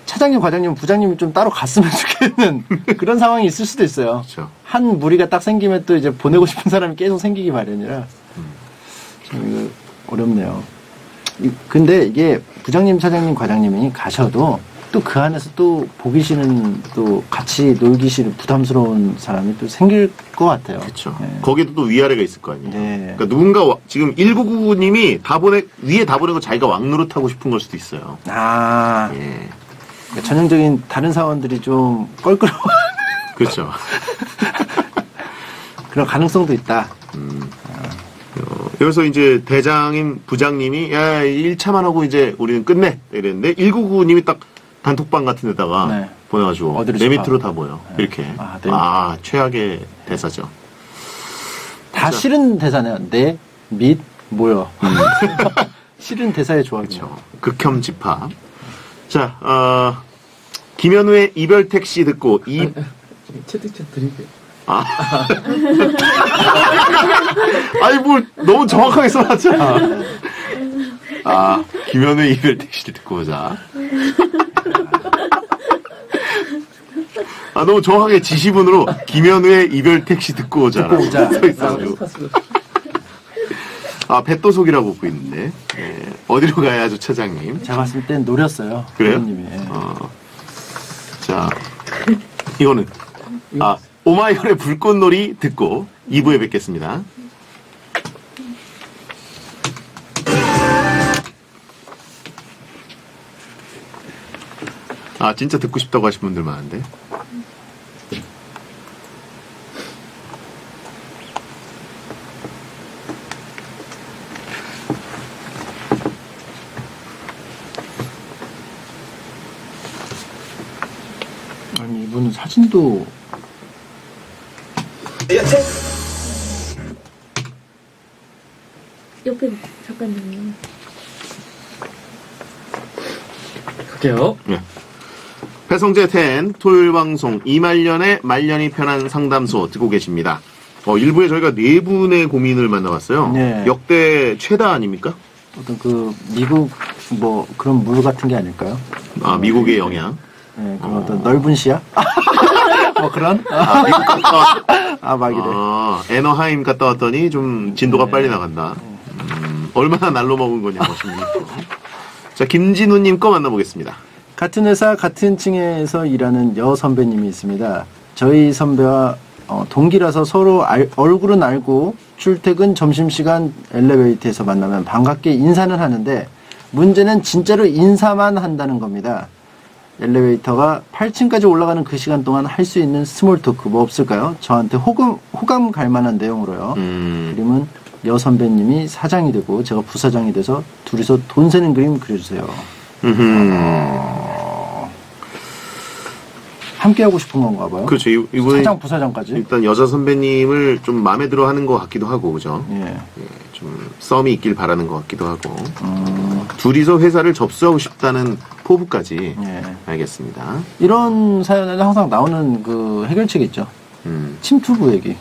차장님, 과장님, 부장님이 좀 따로 갔으면 좋겠는 그런 상황이 있을 수도 있어요. 그렇죠. 한 무리가 딱 생기면 또 이제 보내고 싶은 사람이 계속 생기기 마련이라 좀 이거 어렵네요. 이- 근데 이게 부장님, 차장님, 과장님이 가셔도 또 그 안에서 또 보기 싫은 또 같이 놀기 싫은 부담스러운 사람이 또 생길 것 같아요. 그렇죠. 네. 거기도 또 위아래가 있을 거 아니에요. 네. 그러니까 누군가 와- 지금 1999님이 다 보내 위에 다 보내고 자기가 왕노릇 하고 싶은 걸 수도 있어요. 아, 예. 그러니까 전형적인 다른 사원들이 좀 껄끄러워 그렇죠. 그런 가능성도 있다. 어, 여기서 이제 대장인 부장님이 야 1차만 하고 이제 우리는 끝내 이랬는데 199님이 딱 단톡방 같은 데다가 네. 보내가지고 어디로 내. 밑으로 다 모여 이렇게 아, 아, 네. 최악의 대사죠 다 진짜. 싫은 대사네요. 내, 밑, 모여. 싫은 대사의 조합이죠. 그렇죠 극혐 집합 자 어, 김현우의 이별 택시 듣고 이 채팅창 드릴게요. 아. 아니 뭘 너무 정확하게 써놨잖아 아 김현우의 이별 택시를 듣고 보자 아 너무 정확하게 지시문으로 김현우의 이별 택시 듣고 오자 듣고 오자. 써 있어가지고 아 보고 있는데 예, 어디로 가야 죠 차장님 제가 봤을 땐 노렸어요. 그래요? 부모님이. 예. 어. 자, 이거는 아 오마이걸의 불꽃놀이 듣고 2부에 뵙겠습니다. 아 진짜 듣고 싶다고 하신 분들 많은데. 아니, 이분은 사진도. 옆에 작가님. 갈게요. 배성재 텐 토요일 방송 이말년의 말년이 편한 상담소 듣고 계십니다. 어, 일부에 저희가 네 분의 고민을 만나봤어요. 네. 역대 최다 아닙니까? 어떤 그 미국 뭐 그런 물 같은 게 아닐까요? 아, 미국의 영향. 네, 그런 어떤 넓은 시야? 뭐 그런? 아, 미국 갔다 왔- 아, 막이래. 아, 애너하임 갔다 왔더니 좀 진도가 빨리 나간다. 음, 얼마나 날로 먹은 거냐, 멋있는 자, 김진우님 거 만나보겠습니다. 같은 회사 같은 층에서 일하는 여 선배님이 있습니다. 저희 선배와 어, 동기라서 서로 알- 얼굴은 알고 출퇴근 점심시간 엘리베이터에서 만나면 반갑게 인사는 하는데 문제는 진짜로 인사만 한다는 겁니다. 엘리베이터가 8층까지 올라가는 그 시간 동안 할 수 있는 small talk 뭐 없을까요? 저한테 호감, 호감 갈 만한 내용으로요. 음, 그림은 여 선배님이 사장이 되고 제가 부사장이 돼서 둘이서 돈 세는 그림 그려주세요. 음흠. 함께 하고 싶은 건가 봐요. 그렇죠. 이- 이분이 사장 부사장까지. 일단 여자 선배님을 좀 마음에 들어 하는 것 같기도 하고, 그죠? 예. 예, 좀 썸이 있길 바라는 것 같기도 하고. 음, 둘이서 회사를 접수하고 싶다는 포부까지 예. 알겠습니다. 이런 사연에는 항상 나오는 그 해결책이 있죠. 음, 침투부 얘기.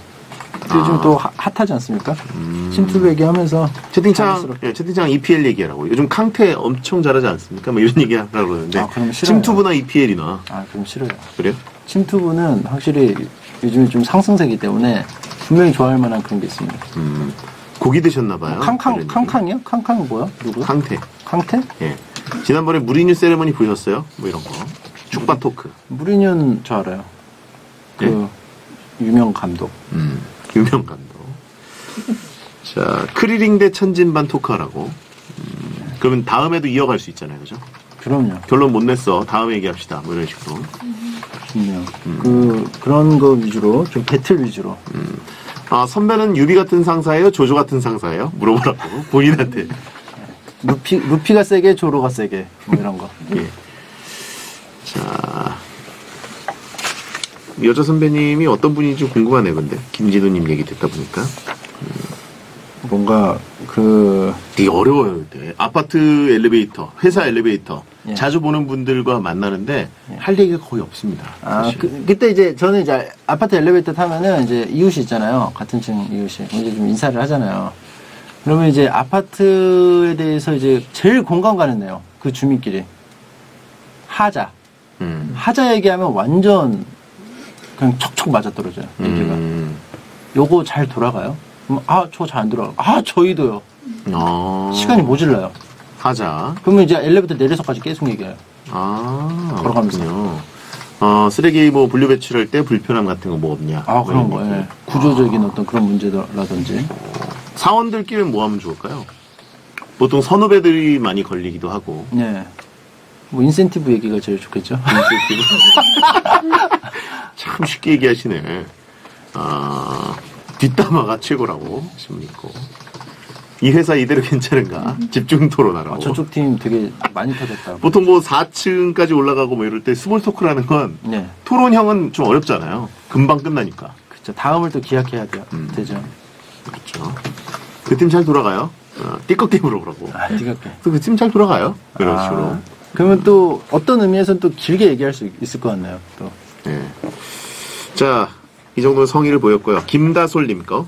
요즘 아. 또 핫- 핫하지 않습니까? 음. 침투부 얘기하면서 채팅창. 예, 채팅창 EPL 얘기하라고. 요즘 캉테 엄청 잘하지 않습니까? 뭐 이런 얘기 하라고 그러는데. 아, 그럼 싫어요. 침투부나 EPL이나. 아 그럼 싫어요. 그래요? 침투부는 확실히 요즘에 좀 상승세기 때문에 분명히 좋아할 만한 그런 게 있습니다. 음, 고기 드셨나 봐요. 캉캉 캉캉이요? 캉캉은 뭐야? 누구? 캉테. 캉테? 예. 지난번에 무리뉴 세레머니 보셨어요? 뭐 이런 거. 축빠 토크. 무리뉴는 저 알아요. 그 예? 유명 감독. 음, 유명 감독. 자, 크리링 대 천진반 토크하라고. 음, 그러면 다음에도 이어갈 수 있잖아요. 그죠? 그럼요. 결론 못 냈어. 다음에 얘기합시다. 뭐 이런 식으로. 분명. 그 그런 거 위주로 좀 배틀 위주로. 아, 선배는 유비 같은 상사예요? 조조 같은 상사예요? 물어보라고. 본인한테. 루피 루피가 세게 조로가 세게 뭐 이런 거. 예. 자. 여자 선배님이 어떤 분인지 궁금하네요, 근데. 김진우님 얘기 듣다 보니까. 뭔가 그 되게 어려워요, 근데. 아파트 엘리베이터, 회사 엘리베이터. 예. 자주 보는 분들과 만나는데 할 얘기가 거의 없습니다. 아, 사실. 그, 그때 이제 저는 이제 아파트 엘리베이터 타면은 이제 이웃이 있잖아요. 같은 층 이웃이. 이제 좀 인사를 하잖아요. 그러면 이제 아파트에 대해서 이제 제일 공감 가는 내용. 그 주민끼리. 하자. 음. 하자 얘기하면 완전 그냥 척척 맞아 떨어져요. 얘기가. 음. 요거 잘 돌아가요? 그럼 아, 저 잘 안 돌아가. 아, 저희도요. 어. 시간이 모질라요. 하자. 그러면 이제 엘리베이터 내려서까지 계속 얘기해요. 아. 걸어가면서. 그렇군요. 어, 쓰레기 뭐 분류 배출할 때 불편함 같은 거 뭐 없냐. 아, 그런 뭐 거, 이런 예. 구조적인 어떤 그런 문제라든지. 사원들끼리는 뭐 하면 좋을까요? 보통 선후배들이 많이 걸리기도 하고. 네. 뭐 인센티브 얘기가 제일 좋겠죠. 참 쉽게 얘기하시네. 아, 뒷담화가 최고라고 분 있고. 이 회사 이대로 괜찮은가? 집중 토론하라고. 아, 저쪽 팀 되게 많이 터졌다고. 보통 뭐 4층까지 올라가고 뭐 이럴 때 small talk라는 건 네. 토론형은 좀 어렵잖아요. 금방 끝나니까. 그쵸. 다음을 또 기약해야 돼요. 음. 되죠. 그렇죠. 그 팀 잘 돌아가요? 어, 띠껍게 물어보라고. 아, 띠껍게. 그팀 잘 돌아가요? 그런 아, 식으로. 그러면 또 어떤 의미에서는 또 길게 얘기할 수 있을 것 같네요. 또. 예. 자, 이 정도는 성의를 보였고요. 김다솔님 거.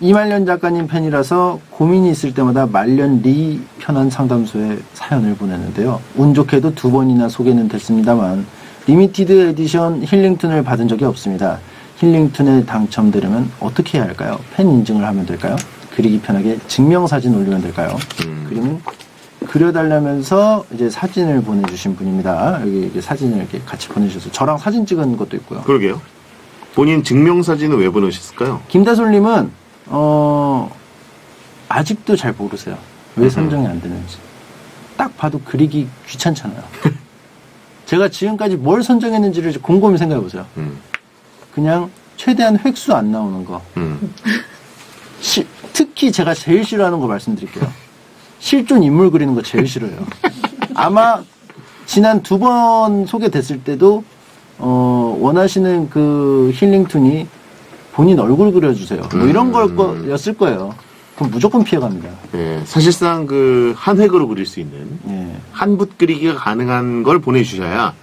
이말년 작가님 팬이라서 고민이 있을 때마다 말년이 편한 상담소에 사연을 보냈는데요. 운 좋게도 두 번이나 소개는 됐습니다만 limited edition 힐링튼을 받은 적이 없습니다. 힐링튼에 당첨되려면 어떻게 해야 할까요? 팬 인증을 하면 될까요? 그리기 편하게 증명사진 올리면 될까요? 음. 그림은 그려달라면서 이제 사진을 보내주신 분입니다. 여기 사진을 이렇게 같이 보내주셔서 저랑 사진 찍은 것도 있고요. 그러게요. 본인 증명 사진은 왜 보내셨을까요? 김다솔님은 어 아직도 잘 모르세요. 왜 선정이 안 되는지. 딱 봐도 그리기 귀찮잖아요. 제가 지금까지 뭘 선정했는지를 곰곰이 생각해 보세요. 음, 그냥 최대한 획수 안 나오는 거. 음. 시- 특히 제가 제일 싫어하는 거 말씀드릴게요. 실존 인물 그리는 거 제일 싫어요. 아마 지난 두 번 소개됐을 때도 어, 원하시는 그 힐링툰이 본인 얼굴 그려주세요. 뭐 이런 걸 음. 거였을 거예요. 그럼 무조건 피해갑니다. 예, 사실상 그 한 획으로 그릴 수 있는 예. 한붓 그리기가 가능한 걸 보내주셔야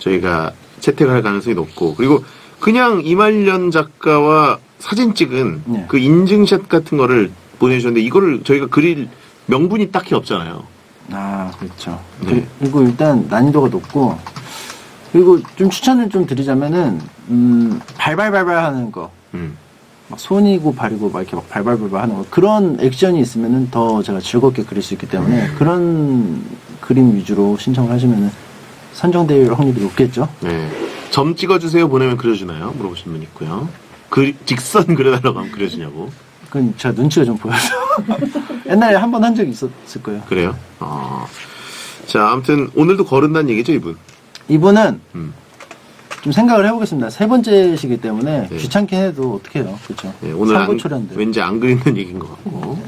저희가 채택을 할 가능성이 높고 그리고 그냥 이말년 작가와 사진 찍은 네. 그 인증샷 같은 거를 보내주셨는데 이거를 저희가 그릴 명분이 딱히 없잖아요. 아, 그렇죠. 네. 그리고 일단 난이도가 높고, 그리고 좀 추천을 좀 드리자면은, 음, 발발발발 하는 거. 음. 막 손이고 발이고 막 이렇게 막 발발발발 하는 거. 그런 액션이 있으면은 더 제가 즐겁게 그릴 수 있기 때문에 그런 그림 위주로 신청을 하시면은 선정될 확률이 높겠죠. 네. 점 찍어주세요 보내면 그려주나요? 물어보신 분 있고요. 그 직선 그려달라고 하면 그려주냐고. 그건 제가 눈치가 좀 보여서. 옛날에 한 번 한 적이 있었을 거예요. 그래요? 어. 자, 아무튼 오늘도 거른다는 얘기죠, 이분. 이분은 음. 좀 생각을 해보겠습니다. 세 번째시기 때문에 네. 귀찮게 해도 어떻게 해요. 그렇죠. 네, 오늘 안. 왠지 안 그린다는 얘기인 것 같고.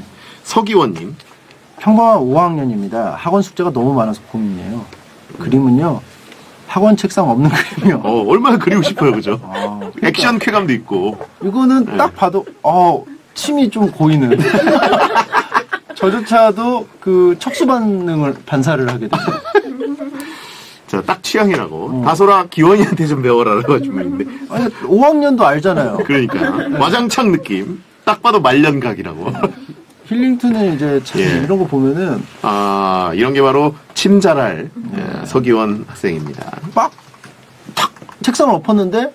서기원님. 평범한 5학년입니다. 학원 숙제가 너무 많아서 고민이에요. 그림은요. 학원 책상 없는 그림이요. 어, 얼마나 그리고 싶어요, 그죠? 아, 그러니까 액션 쾌감도 있고. 이거는 네. 딱 봐도 어 침이 좀 고이는. 저조차도 그 척수 반응을 반사를 하게 돼요. 자, 딱 취향이라고. 어. 다소라 기원이한테 좀 배워라라고 하신 분인데. 아니 5학년도 알잖아요. 그러니까. 와장창 느낌. 딱 봐도 말년각이라고. 힐링턴은 이제 참 예. 이런 거 보면은 아, 이런 게 바로 네. 예, 서기원 학생입니다. 막탁 책상을 엎었는데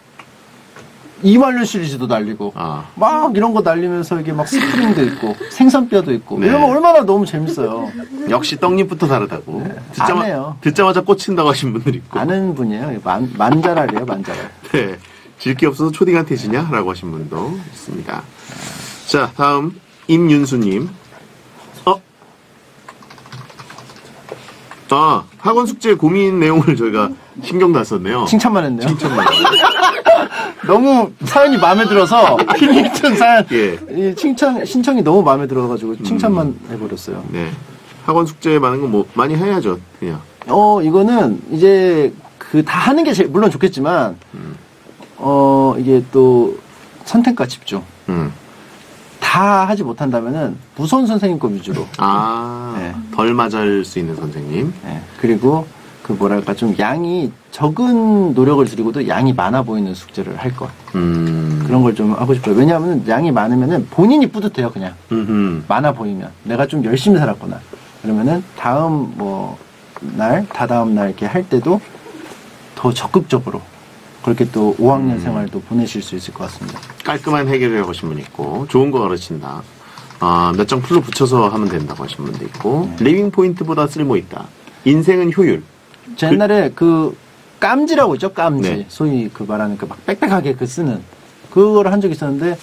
이말년 시리즈도 날리고 아, 막 이런 거 날리면서 이게 막 스프링도 있고 생선뼈도 있고 네. 이러면 얼마나 너무 재밌어요. 역시 떡잎부터 다르다고. 듣자마, 안 해요. 듣자마자 꽂힌다고 하신 분들 있고. 아는 분이에요. 만, 만자랄이에요, 만자랄. 네. 질 게 없어서 초딩한테 지냐? 라고 하신 분도 있습니다. 자, 다음, 임윤수님. 아, 학원 숙제 고민 내용을 저희가 신경도 안 썼네요. 칭찬만 했네요. 칭찬만. 너무 사연이 마음에 들어서 힐링턴 사연 예. 이 칭찬 신청이 너무 마음에 들어가지고 칭찬만 해버렸어요. 네. 학원 숙제 많은 거 뭐, 많이 해야죠, 그냥. 어 이거는 이제 그 다 하는 게 제일 물론 좋겠지만 어 이게 또 선택과 집중 음. 다 하지 못한다면은 무서운 선생님 거 위주로 아, 네. 덜 맞을 수 있는 선생님. 예, 그리고 그 뭐랄까 좀 양이 적은 노력을 들이고도 양이 많아 보이는 숙제를 할 것. 음. 그런 걸 좀 하고 싶어요. 왜냐하면 양이 많으면은 본인이 뿌듯해요. 그냥 음흠. 많아 보이면 내가 좀 열심히 살았구나. 그러면은 다음 뭐 날, 다다음 날 이렇게 할 때도 더 적극적으로 그렇게 또 5학년 음. 생활도 보내실 수 있을 것 같습니다. 깔끔한 해결을 해보신 분 있고, 좋은 거 가르친다. 아, 몇 장 풀로 붙여서 하면 된다고 하신 분도 있고, 네. 리빙 포인트보다 쓸모 있다. 인생은 효율. 제 옛날에 그 깜지라고 있죠, 깜지. 네. 소위 그 말하는 그 막 빽빽하게 그 쓰는 그걸 한 적이 있었는데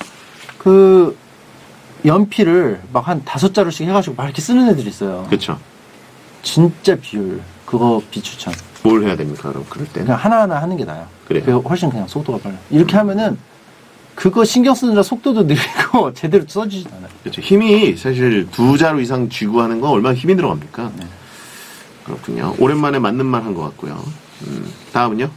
그 연필을 막 한 다섯 자루씩 해가지고 막 이렇게 쓰는 애들이 있어요. 그쵸. 진짜 비율 그거 비추천. 뭘 해야 됩니까, 그럼 그럴 때는? 그냥 하나하나 하는 게 나아요. 그래요? 그게 훨씬 그냥 속도가 빨라. 이렇게 하면은 그거 신경 쓰느라 속도도 느리고 제대로 써지지 않아요. 그렇죠. 힘이 사실 두 자루 이상 쥐고 하는 건 얼마나 힘이 들어갑니까? 네. 그렇군요. 오랜만에 맞는 말 한 것 같고요. 음, 다음은요?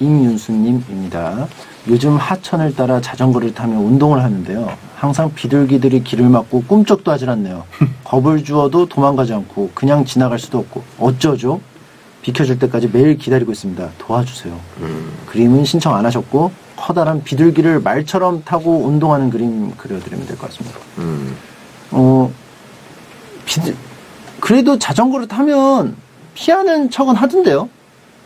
임윤수님입니다. 요즘 하천을 따라 자전거를 타며 운동을 하는데요. 항상 비둘기들이 길을 막고 꿈쩍도 하질 않네요. 겁을 주어도 도망가지 않고 그냥 지나갈 수도 없고 어쩌죠? 비켜줄 때까지 매일 기다리고 있습니다. 도와주세요. 음, 그림은 신청 안 하셨고 커다란 비둘기를 말처럼 타고 운동하는 그림 그려드리면 될 것 같습니다. 음, 어, 비둘, 그래도 자전거를 타면 피하는 척은 하던데요.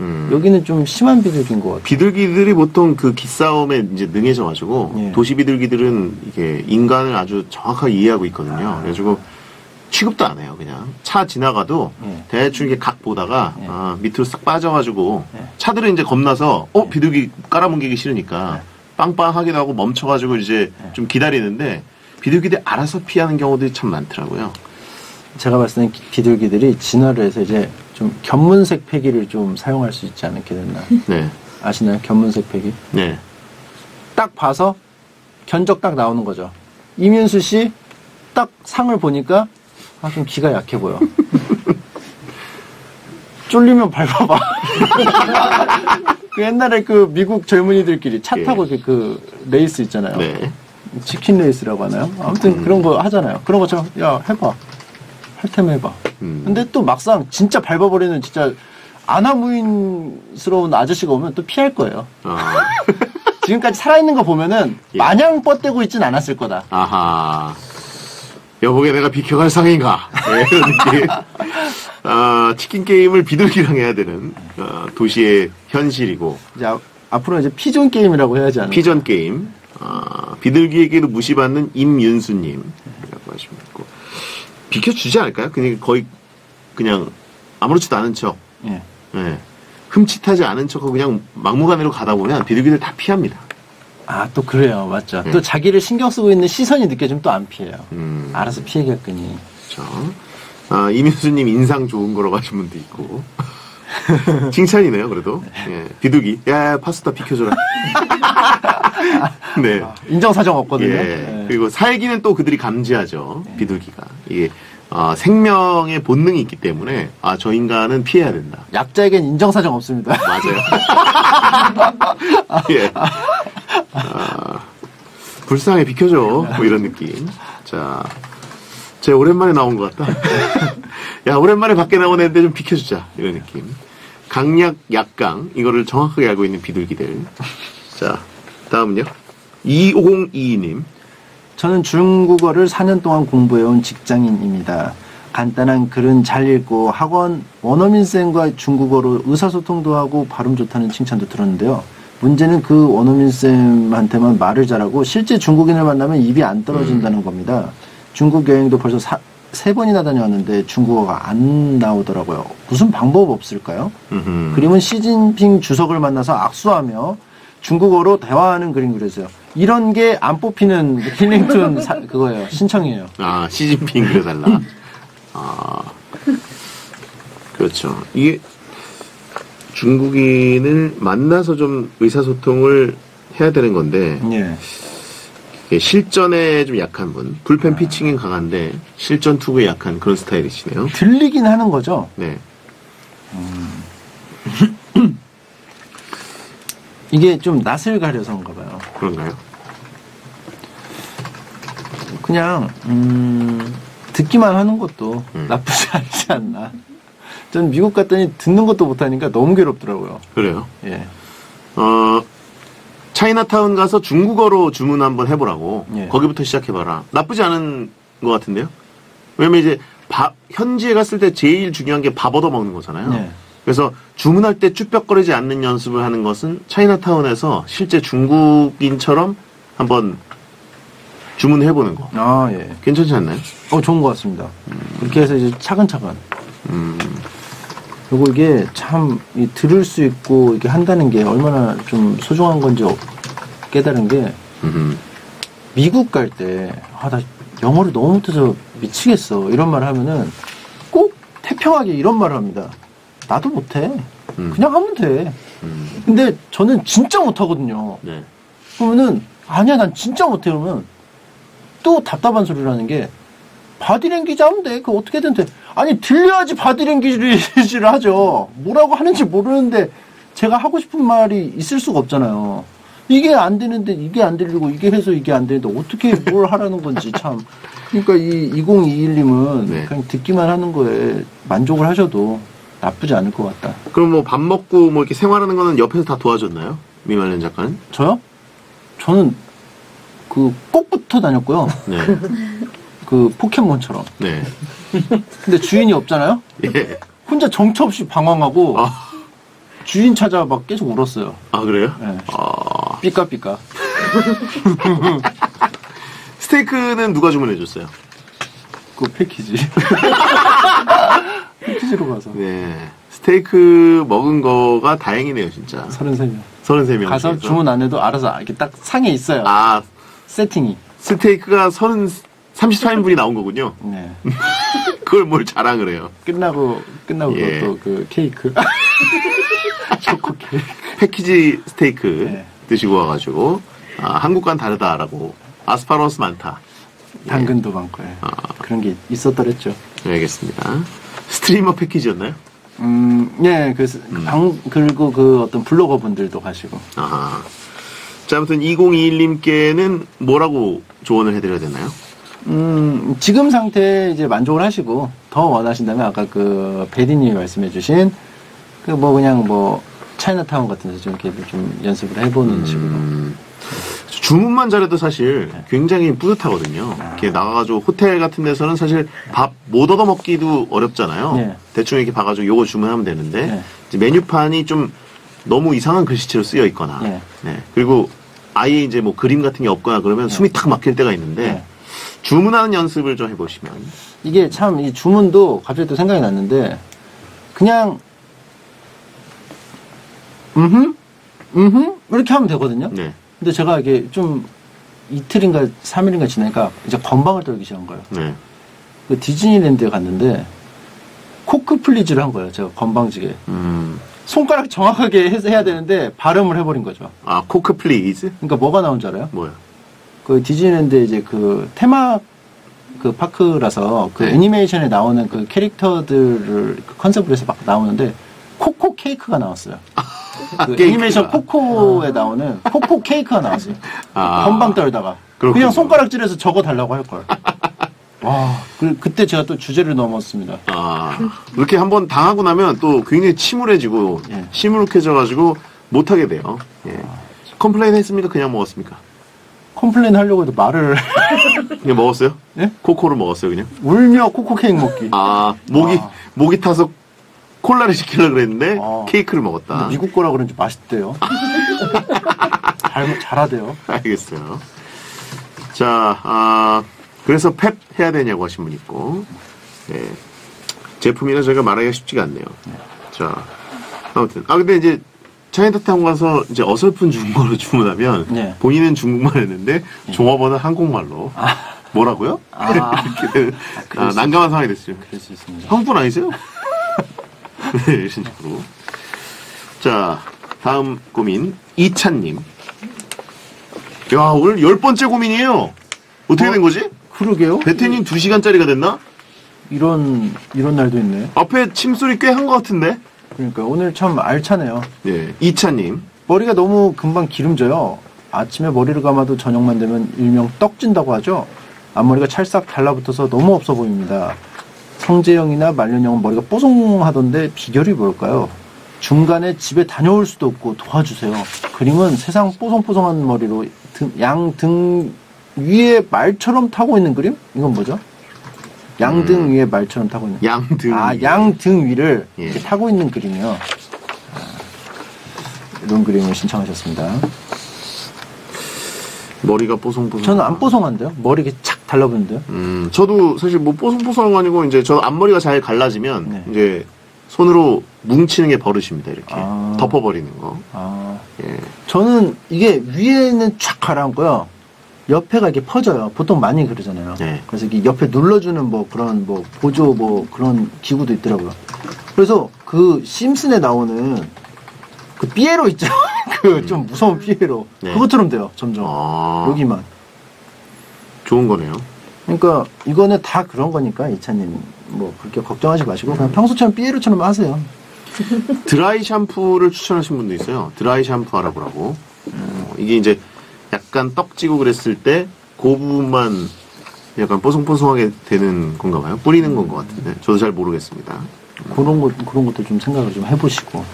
음. 여기는 좀 심한 비둘기인 것 같아요. 비둘기들이 보통 그 기싸움에 이제 능해져가지고 예. 도시 비둘기들은 이게 인간을 아주 정확하게 이해하고 있거든요. 아. 그래가지고 취급도 안 해요. 그냥 차 지나가도 예. 대충 이렇게 각 보다가 예. 아, 밑으로 싹 빠져가지고 예. 차들은 이제 겁나서 어 예. 비둘기 깔아뭉개기 싫으니까 예. 빵빵하기도 하고 멈춰가지고 이제 예. 좀 기다리는데 비둘기들 알아서 피하는 경우들이 참 많더라고요. 제가 봤을 때는 기- 비둘기들이 진화를 해서 이제 좀 견문색 패기를 좀 사용할 수 있지 않게 됐나. 네, 아시나요? 견문색 패기? 네. 딱 봐서 견적 딱 나오는 거죠. 이민수 씨 딱 상을 보니까 아, 좀 기가 약해 보여. 쫄리면 밟아봐. 그 옛날에 그 미국 젊은이들끼리 차 예. 타고 이렇게 그 레이스 있잖아요. 네. 치킨 레이스라고 하나요? 아무튼 그런 거 하잖아요. 그런 것처럼 야 해봐. 할 테면 해봐. 음. 근데 또 막상 진짜 밟아버리는 진짜 안하무인스러운 아저씨가 오면 또 피할 거예요. 아, 지금까지 살아있는 거 보면은 예. 마냥 뻗대고 있진 않았을 거다. 아하. 여보게 내가 비켜갈 상인가? 네, 그런 느낌. 아, 치킨 게임을 비둘기랑 해야 되는 어, 도시의 현실이고 이제 아- 앞으로 이제 pigeon game이라고 해야지 않을까. pigeon game. 아, 비둘기에게도 무시받는 임윤수님이라고 하시면 있고 비켜주지 않을까요? 그냥 거의 그냥 아무렇지도 않은 척, 예. 예. 흠칫하지 않은 척하고 그냥 막무가내로 가다 보면 비둘기들 다 피합니다. 아, 또 그래요. 맞죠. 네. 또 자기를 신경 쓰고 있는 시선이 느껴지면 또 안 피해요. 음, 알아서 피해겠거니. 그렇죠. 아, 이민수님 인상 좋은 거라고 하신 분도 있고. 칭찬이네요, 그래도. 예, 비둘기. 야, 파스타 비켜줘라. 네. 인정사정 없거든요. 예. 예. 그리고 살기는 또 그들이 감지하죠. 비둘기가. 이게, 아, 생명의 본능이 있기 때문에, 아, 저 인간은 피해야 된다. 약자에겐 인정사정 없습니다. 맞아요. 예. 아, 불쌍해, 비켜줘. 뭐 이런 느낌. 자, 제 오랜만에 나온 것 같다. 야, 오랜만에 밖에 나온 애인데 좀 비켜주자. 이런 느낌. 강약, 약강. 이거를 정확하게 알고 있는 비둘기들. 자, 다음은요. 2022님. 저는 중국어를 4년 동안 공부해온 직장인입니다. 간단한 글은 잘 읽고 학원 원어민쌤과 중국어로 의사소통도 하고 발음 좋다는 칭찬도 들었는데요. 문제는 그 원어민 쌤한테만 말을 잘하고 실제 중국인을 만나면 입이 안 떨어진다는 겁니다. 중국 여행도 벌써 사- 세 번이나 다녀왔는데 중국어가 안 나오더라고요. 무슨 방법 없을까요? 음흠. 그림은 시진핑 주석을 만나서 악수하며 중국어로 대화하는 그림 그려서요. 이런 게 안 뽑히는 힐링톤 사- 그거예요. 신청이에요. 아, 시진핑 그려달라. 아, 그렇죠. 이게 중국인을 만나서 좀 의사소통을 해야 되는 건데, 예. 실전에 좀 약한 분, 불펜 피칭엔 강한데, 실전 투구에 약한 그런 스타일이시네요. 들리긴 하는 거죠. 네. 이게 좀 낯을 가려서인가 봐요. 그런가요? 그냥 음, 듣기만 하는 것도 음. 나쁘지 않지 않나. 전 미국 갔더니 듣는 것도 못하니까 너무 괴롭더라고요. 그래요. 예. 어, 차이나타운 가서 중국어로 주문 한번 해보라고. 예. 거기부터 시작해봐라. 나쁘지 않은 것 같은데요? 왜냐면 이제 밥, 현지에 갔을 때 제일 중요한 게 밥 얻어 먹는 거잖아요. 네. 그래서 주문할 때 쭈뼛거리지 않는 연습을 하는 것은 차이나타운에서 실제 중국인처럼 한번 주문해보는 거. 아, 예. 괜찮지 않나요? 어, 좋은 것 같습니다. 그렇게 해서 이제 차근차근. 음, 그리고 이게 참, 이 들을 수 있고, 이게 한다는 게 얼마나 좀 소중한 건지 어- 깨달은 게, 음, 미국 갈 때, 아, 나 영어를 너무 못해서 미치겠어. 이런 말 하면은 꼭 태평하게 이런 말을 합니다. 나도 못해. 음. 그냥 하면 돼. 음, 근데 저는 진짜 못하거든요. 네. 그러면은, 아니야, 난 진짜 못해. 그러면 또 답답한 소리를 하는 게, 바디랭귀지 하면 돼. 그거 어떻게든 돼. 아니, 들려야지 바디랭귀지를 하죠. 뭐라고 하는지 모르는데, 제가 하고 싶은 말이 있을 수가 없잖아요. 이게 안 되는데, 이게 안 들리고, 이게 해서 이게 안 되는데, 어떻게 뭘 하라는 건지 참. 그러니까 이 2021님은 네. 그냥 듣기만 하는 거에 만족을 하셔도 나쁘지 않을 것 같다. 그럼 뭐 밥 먹고 뭐 이렇게 생활하는 거는 옆에서 다 도와줬나요? 미말년 작가는? 저요? 저는 그꼭 붙어 다녔고요. 네. 그 포켓몬처럼. 네. 근데 주인이 없잖아요? 예. 혼자 정처 없이 방황하고 아, 주인 찾아 막 계속 울었어요. 아 그래요? 네. 아, 삐까삐까. 스테이크는 누가 주문해줬어요? 그 패키지. 패키지로 가서. 네. 스테이크 먹은 거가 다행이네요, 진짜. 33명. 33명. 가서 주문 안 해도 알아서 이렇게 딱 상에 있어요. 아, 세팅이. 스테이크가 30, 34인분이 나온 거군요. 네. 그걸 뭘 자랑을 해요. 끝나고, 끝나고 예. 또그 케이크. 초코 케이크. 패키지 스테이크 네. 드시고 와가지고, 아, 한국과는 다르다라고. 아스파라거스 많다. 당근도 많고. 예. 아. 그런 게 있었더랬죠. 네, 알겠습니다. 스트리머 패키지였나요? 음, 예, 그, 방, 그리고 그 어떤 블로거 분들도 가시고. 아, 자, 아무튼 2021님께는 뭐라고 조언을 해드려야 되나요? 음, 지금 상태에 이제 만족을 하시고 더 원하신다면 아까 그 베디님이 말씀해주신 그 뭐 그냥 뭐 차이나타운 같은 데서 좀 이렇게 좀 연습을 해보는 식으로. 음, 주문만 잘해도 사실 굉장히 뿌듯하거든요. 이렇게 나가가지고 호텔 같은 데서는 사실 밥 못 얻어 먹기도 어렵잖아요. 네. 대충 이렇게 봐가지고 요거 주문하면 되는데 네. 이제 메뉴판이 좀 너무 이상한 글씨체로 쓰여 있거나 네. 네. 그리고 아예 이제 뭐 그림 같은 게 없거나 그러면 숨이 탁 막힐 때가 있는데 네. 주문하는 연습을 좀 해보시면 이게 참 이 주문도 갑자기 또 생각이 났는데 그냥 음흠 음흠 이렇게 하면 되거든요. 네. 근데 제가 이게 좀 이틀인가 삼일인가 지나니까 이제 건방을 떨기 시작한 거예요. 네. 그 디즈니랜드에 갔는데 Coke please를 한 거예요. 제가 건방지게. 음. 손가락 정확하게 해서 해야 되는데 발음을 해버린 거죠. 아 Coke please 그러니까 뭐가 나온 줄 알아요? 뭐야? 그 디즈니랜드 이제 그 테마 그 파크라서 그 네. 애니메이션에 나오는 그 캐릭터들을 그 컨셉으로 해서 막 나오는데 코코 케이크가 나왔어요. 그 케이크가. 애니메이션 코코에 나오는 코코 케이크가 나왔어요. 아. 건방 떨다가 그렇군요. 그냥 손가락질해서 적어 달라고 할 걸. 와, 그, 그때 제가 또 주제를 넘었습니다. 아, 이렇게 한번 당하고 나면 또 굉장히 침울해지고, 예. 시무룩해져가지고, 못하게 돼요. 예. complain 했습니까? 그냥 먹었습니까? complain 하려고 해도 말을 그냥 먹었어요? 예? 코코를 먹었어요, 그냥? 울며 코코 케이크 먹기. 아, 목이, 아. 목이 타서 콜라를 시키려고 그랬는데, 아. 케이크를 먹었다. 미국 거라 그런지 맛있대요. 잘, 잘하대요. 알겠어요. 자, 아, 그래서 팻 해야 되냐고 하신 분 있고, 예. 제품이나 저희가 말하기가 쉽지가 않네요. 자, 아무튼. 아, 근데 이제, 차이나타운 가서 이제 어설픈 중국어로 주문하면, 네. 본인은 중국말 했는데, 종업원은 한국말로. 뭐라고요? 아. 이렇게 아, 수 난감한 상황이 됐어요. 그럴 수 있습니다. 한국분 아니세요? 네, 이런 식으로. 자, 다음 고민. 이찬님. 야, 오늘 열 번째 고민이에요. 어떻게 어? 된 거지? 그러게요. 배트님 2시간짜리가 됐나? 이런, 이런 날도 있네. 앞에 침소리 꽤 한 것 같은데? 그러니까 오늘 참 알차네요. 예, 이찬님. 머리가 너무 금방 기름져요. 아침에 머리를 감아도 저녁만 되면 일명 떡진다고 하죠. 앞머리가 찰싹 달라붙어서 너무 없어 보입니다. 성재형이나 말년형은 머리가 뽀송하던데 비결이 뭘까요? 중간에 집에 다녀올 수도 없고 도와주세요. 그림은 세상 뽀송뽀송한 머리로 양등 위에 말처럼 타고 있는 그림? 이건 뭐죠? 양등 음. 위에 말처럼 타고 있는. 양등. 아, 양등 위를 예. 타고 있는 그림이요. 아, 이런 그림을 신청하셨습니다. 머리가 뽀송뽀송. 저는 안 뽀송한데요? 머리 이렇게 착 달라붙는데요? 음, 저도 사실 뭐 뽀송뽀송 아니고, 이제 저 앞머리가 잘 갈라지면, 네. 이제 손으로 뭉치는 게 버릇입니다, 이렇게. 아. 덮어버리는 거. 아, 예. 저는 이게 위에는 쫙 가라앉고요. 옆에가 이렇게 퍼져요. 보통 많이 그러잖아요. 네. 그래서 이게 옆에 눌러주는 뭐 그런 뭐 보조 뭐 그런 기구도 있더라고요. 그래서 그 심슨에 나오는 그 삐에로 있죠? 그 좀 무서운 삐에로. 네. 그것처럼 돼요, 점점. 아, 여기만. 좋은 거네요. 그러니까 이거는 다 그런 거니까 이차님 뭐 그렇게 걱정하지 마시고 그냥 평소처럼 삐에로처럼 하세요. 드라이 샴푸를 추천하신 분도 있어요. 드라이 샴푸 하라고. 어, 이게 이제 약간 떡지고 그랬을 때 그 부분만 약간 뽀송뽀송하게 되는 건가 봐요. 뿌리는 건 것 같은데. 저도 잘 모르겠습니다. 그런 것 그런 것도 좀 생각을 좀 해보시고.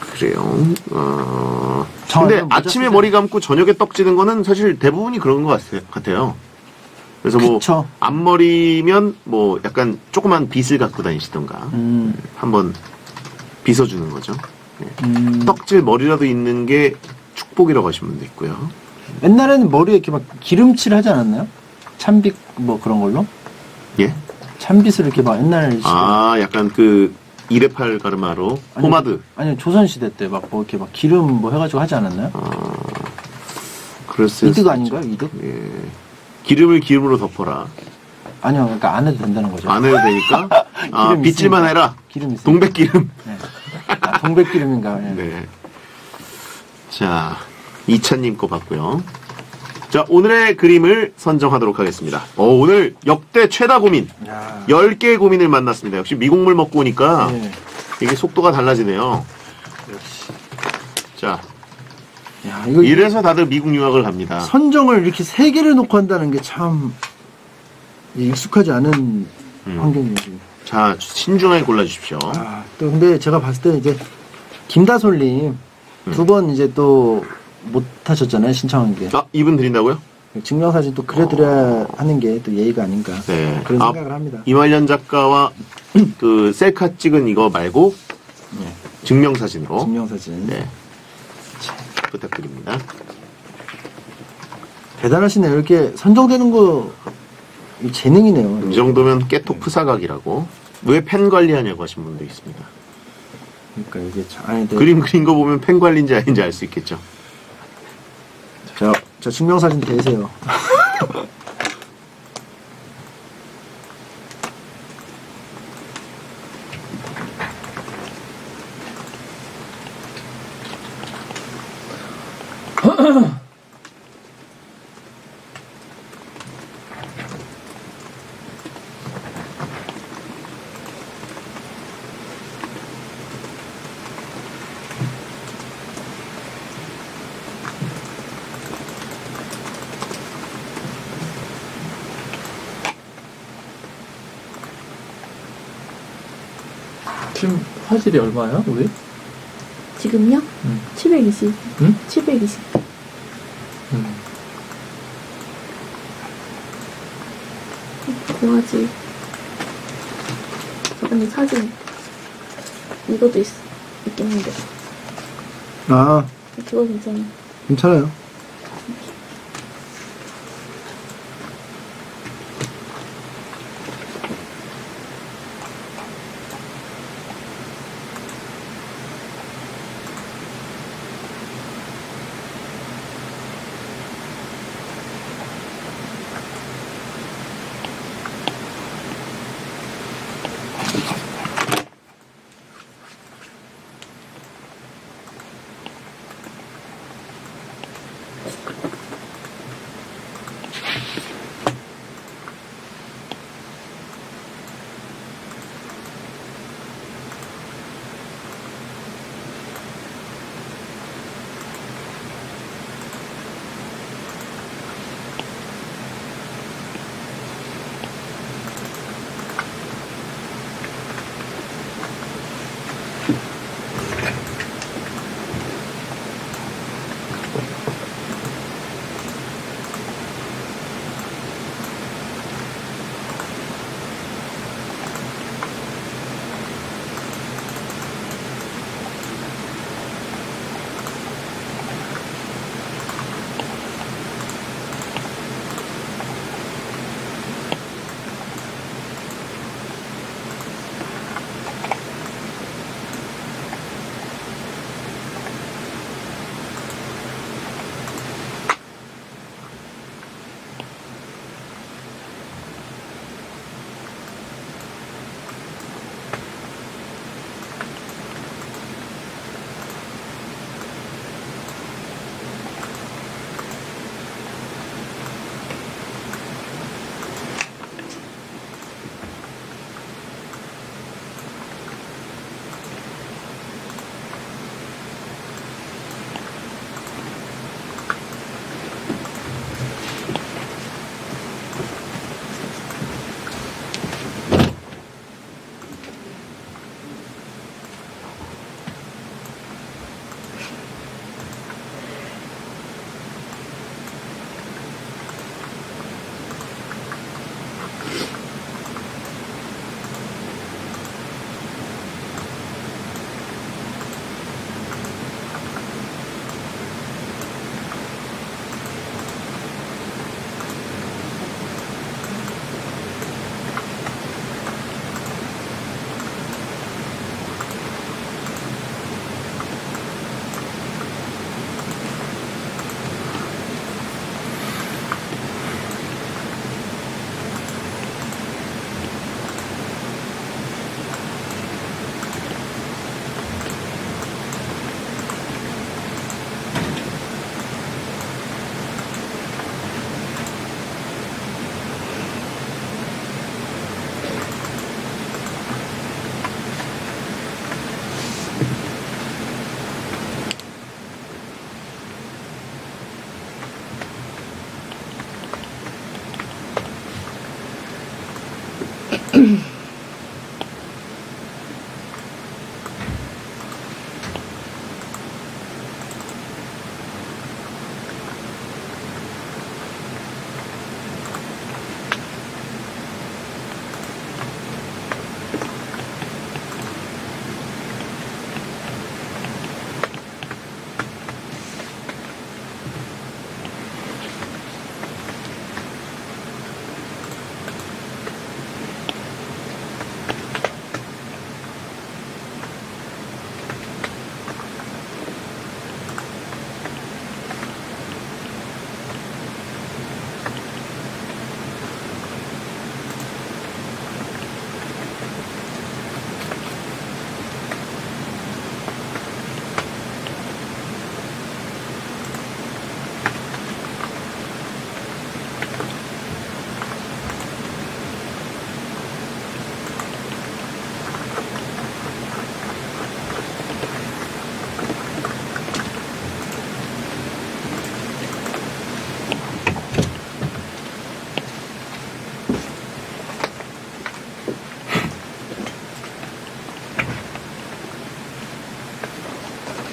그래요. 어... 저 근데 아침에. 머리 감고 저녁에 떡지는 거는 사실 대부분이 그런 것 같아- 같아요. 그래서 뭐 그쵸. 앞머리면 뭐 약간 조그만 빗을 갖고 다니시던가 음, 한번 빗어주는 거죠. 음. 떡질 머리라도 있는 게 축복이라고 하시는 분도 있고요. 옛날에는 머리에 이렇게 막 기름칠 하지 않았나요? 참빗 뭐 그런 걸로? 예? 참빗을 이렇게 막 옛날 아, 약간 그 이레팔 가르마로 아니, 포마드. 아니 조선 시대 때 막 뭐 이렇게 막 기름 뭐 해가지고 하지 않았나요? 그랬을 이득 수도 아닌가요? 이득? 예. 기름을 기름으로 덮어라. 아니요, 그러니까 안 해도 된다는 거죠. 안 해도 되니까. 아, 빗질만 있으니까. 해라. 기름 있어요. 동백기름. 네. 아, 동백기름인가? 예. 네. 자, 이찬님 거 봤고요. 자, 오늘의 그림을 선정하도록 하겠습니다. 어, 오늘 역대 최다 고민. 야, 10개의 고민을 만났습니다. 역시 미국물 먹고 오니까 예. 이게 속도가 달라지네요. 자, 야, 이거 이래서 다들 미국 유학을 갑니다. 선정을 이렇게 세 개를 놓고 한다는 게 참 익숙하지 않은 음. 환경이에요. 자, 신중하게 골라주십시오. 아, 또 근데 제가 봤을 때 이제 김다솔님 음. 두 번 이제 또 못 하셨잖아요 신청한 게 아, 이분 드린다고요? 증명사진 또 그려드려야 하는 게 또 예의가 아닌가 네. 그런 아, 생각을 합니다. 이말년 작가와 그 셀카 찍은 이거 말고 네. 증명사진으로 증명사진 네. 부탁드립니다. 대단하시네요. 이렇게 선정되는 거이 재능이네요. 이 정도면 깨톡 푸사각이라고. 왜펜 관리하냐고 하신 분도 있습니다. 그러니까 이게 참 아니, 네. 그림 그린 거 보면 펜 관리인지 아닌지 알 수 있겠죠. 자, 자 증명사진 대세요. 지금 화질이 얼마야, 우리? 지금요? 음. 720. 응? 720. 음. 고화질. 저번에 사진. 이것도 있, 있겠는데. 아 그거 괜찮아. 괜찮아요.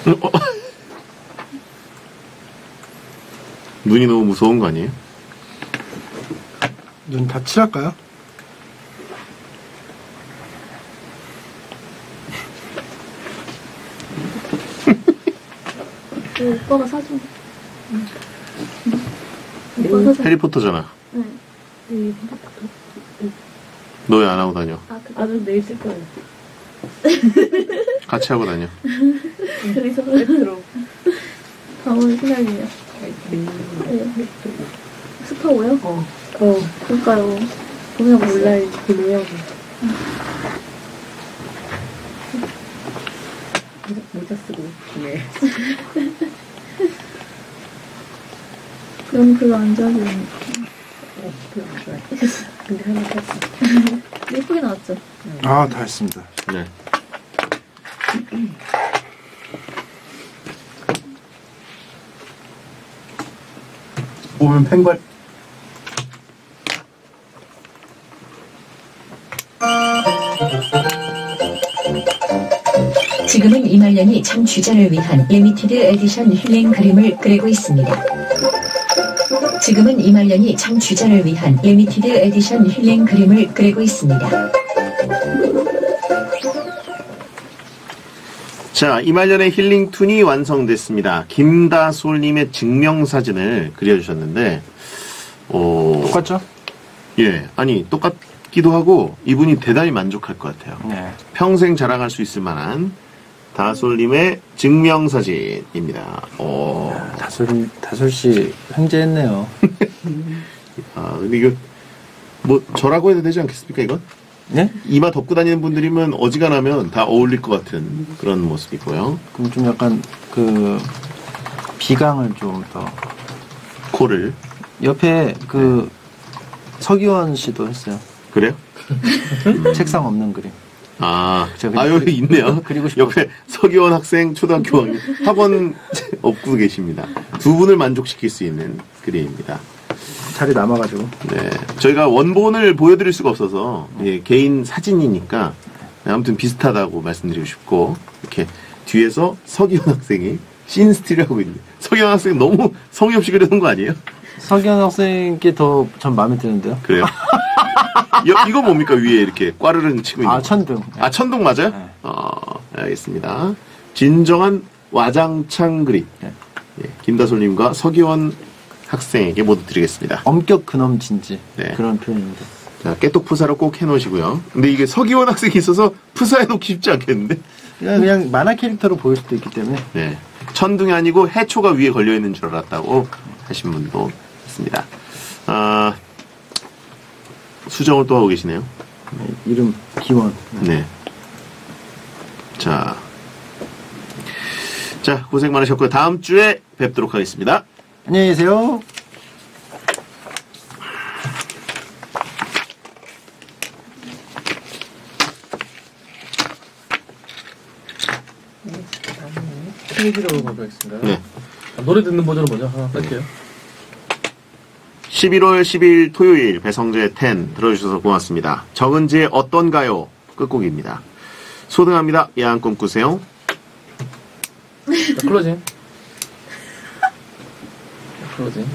눈이 너무 무서운 거 아니에요? 눈 다 칠할까요? 그 오빠가 사준. 오빠 사준. 해리포터잖아. 네. 너왜 안 하고 다녀? 아, 그, 아주 내일 쓸 거예요. 같이 하고 다녀. 그래서 레트로. 방울 휘날리네요. 네. 습하고요? 어. 어. 그러니까요. 보면 몰라요. 모양이. 모자, 모자 쓰고. 네. 그럼 별로 안 좋아지는. 어, 별로 안 좋아해. 근데 하나 탔어. 예쁘게 나왔죠? 아, 다 했습니다. 네. 보면 팽발. 지금은 이말년이 청취자를 위한 limited edition 힐링 그림을 그리고 있습니다. 지금은 이말년이 청취자를 위한 limited edition 힐링 그림을 그리고 있습니다. 자, 이말년의 힐링툰이 완성됐습니다. 김다솔님의 증명사진을 그려주셨는데, 어, 똑같죠? 예, 아니, 똑같기도 하고, 이분이 대단히 만족할 것 같아요. 네. 평생 자랑할 수 있을 만한 다솔님의 증명사진입니다. 어, 다솔, 다솔씨 횡재했네요. 아, 근데 이거, 뭐, 저라고 해도 되지 않겠습니까, 이건? 네? 이마 덮고 다니는 분들이면 어지간하면 다 어울릴 것 같은 그런 모습이고요. 그럼 좀 약간 그 비강을 좀 더 코를. 옆에 그 서기원 씨도 했어요. 그래요? 책상 없는 그림. 아, 아, 여기 있네요. 그리고 싶어서. 옆에 서기원 학생 초등학교 학원 업고 계십니다. 두 분을 만족시킬 수 있는 그림입니다. 자리 남아가지고. 네. 저희가 원본을 보여드릴 수가 없어서, 예, 개인 사진이니까, 아무튼 비슷하다고 말씀드리고 싶고, 이렇게 뒤에서 서기원 학생이 씬스틸을 하고 있는. 서기원 학생 너무 성의 없이 그려놓은 거 아니에요? 서기원 학생께 더 전 마음에 드는데요. 그래요? 여- 이거 뭡니까? 위에 이렇게 꽈르릉 치고 있는. 아 거. 천등. 아, 천둥 맞아요? 네. 어, 알겠습니다. 진정한 와장창 그림. 네. 예, 김다솔님과 서기원 학생에게 모두 드리겠습니다. 엄격 근엄 진지 네. 그런 표현입니다. 자, 깨똑 푸사로 꼭 해놓으시고요. 근데 이게 서기원 학생이 있어서 푸사해놓기 쉽지 않겠는데? 그냥 그냥 만화 캐릭터로 보일 수도 있기 때문에 네. 천둥이 아니고 해초가 위에 걸려있는 줄 알았다고 하신 분도 있습니다. 아, 수정을 또 하고 계시네요. 네, 이름 기원. 네. 자. 자, 고생 많으셨고요. 다음 주에 뵙도록 하겠습니다. 안녕히 계세요. 네. 아, 노래 듣는 버전을 먼저 하나 뺄게요. 11월 10일 토요일 배성재 10 들어주셔서 고맙습니다. 정은지의 어떤가요? 끝곡입니다. 소등합니다. 야한 꿈 꾸세요. 자, closing. closing.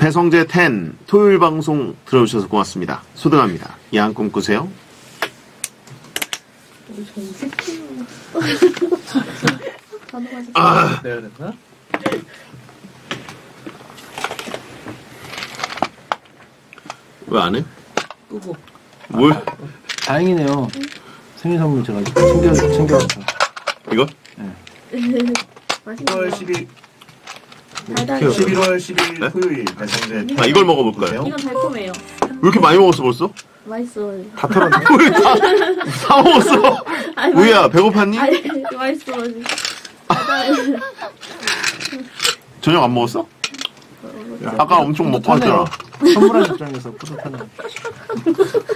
배성재 10 토요일 방송 들어주셔서 고맙습니다. 소등합니다. 야한 꿈 꾸세요. 아, 내가 됐나? 왜 안 해? 끄고. 뭘? 다행이네요. 생일 선물 제가 챙겨, 챙겨와서. 이거? 맛있는 11월 거. 10일 달달해요. 11월 10일 네? 토요일 배성재 아, 이걸 먹어볼까요? 이건 달콤해요. 왜 이렇게 많이 먹었어 벌써? 맛있어요. 다 털었네. 왜 다, 다 먹었어? 아니, 우야 배고팠니? 아니, 맛있어. 저녁 안 먹었어? 아까 엄청 먹고 왔잖아. 선물한 입장에서 뿌듯하네.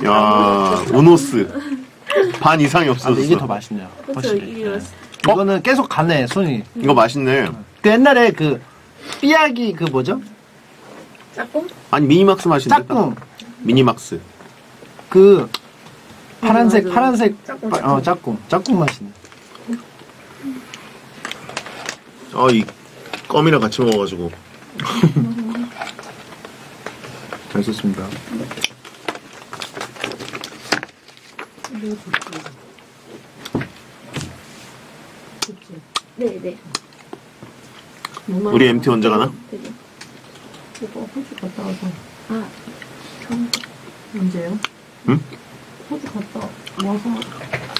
야, 오노스. 반 이상이 아, 없었어. 근데 이게 더 맛있네요. 그쵸. 이게 맛있 어. 이거는 계속 가네, 손이. 이거 맛있네. 그 옛날에 그, 삐약이 그 뭐죠? 짝꿍? 아니, 미니막스 맛인데. 짝꿍. 미니막스. 그, 파란색. 파란색, 짝꿍, 빠- 어, 짝꿍. 짝꿍 맛이네. 아, 이 껌이랑 같이 먹어가지고. 잘 썼습니다. 네, 네. 우리 MT 언제 가나? 오빠 호주 갔다 와서 아, 언제요? 응? 호주 갔다 와서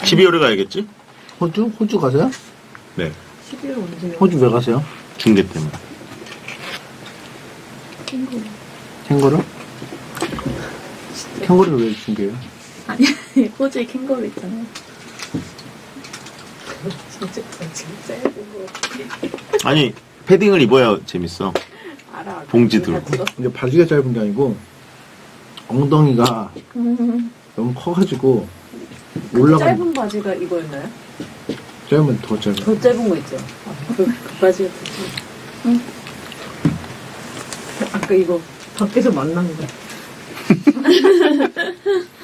12월에 가야겠지? 호주? 호주 가세요? 네. 12월 언제요? 호주 왜 가세요? 중대 때문에. 친구. 캥거루? 캥거루를 왜 준비해요? 아니, 호주에 캥거루 있잖아요. 진짜 진짜 거 아니, 패딩을 입어야 재밌어. 알아. 봉지 들고. 이게 바지가 짧은 게 아니고, 엉덩이가 너무 커가지고, 올라가 짧은 바지가 이거였나요? 짧으면 더 짧아. 더 짧은 거 있죠? 아, 그, 그 바지가 더 짧은 응. 아까 이거 밖에서 만난 거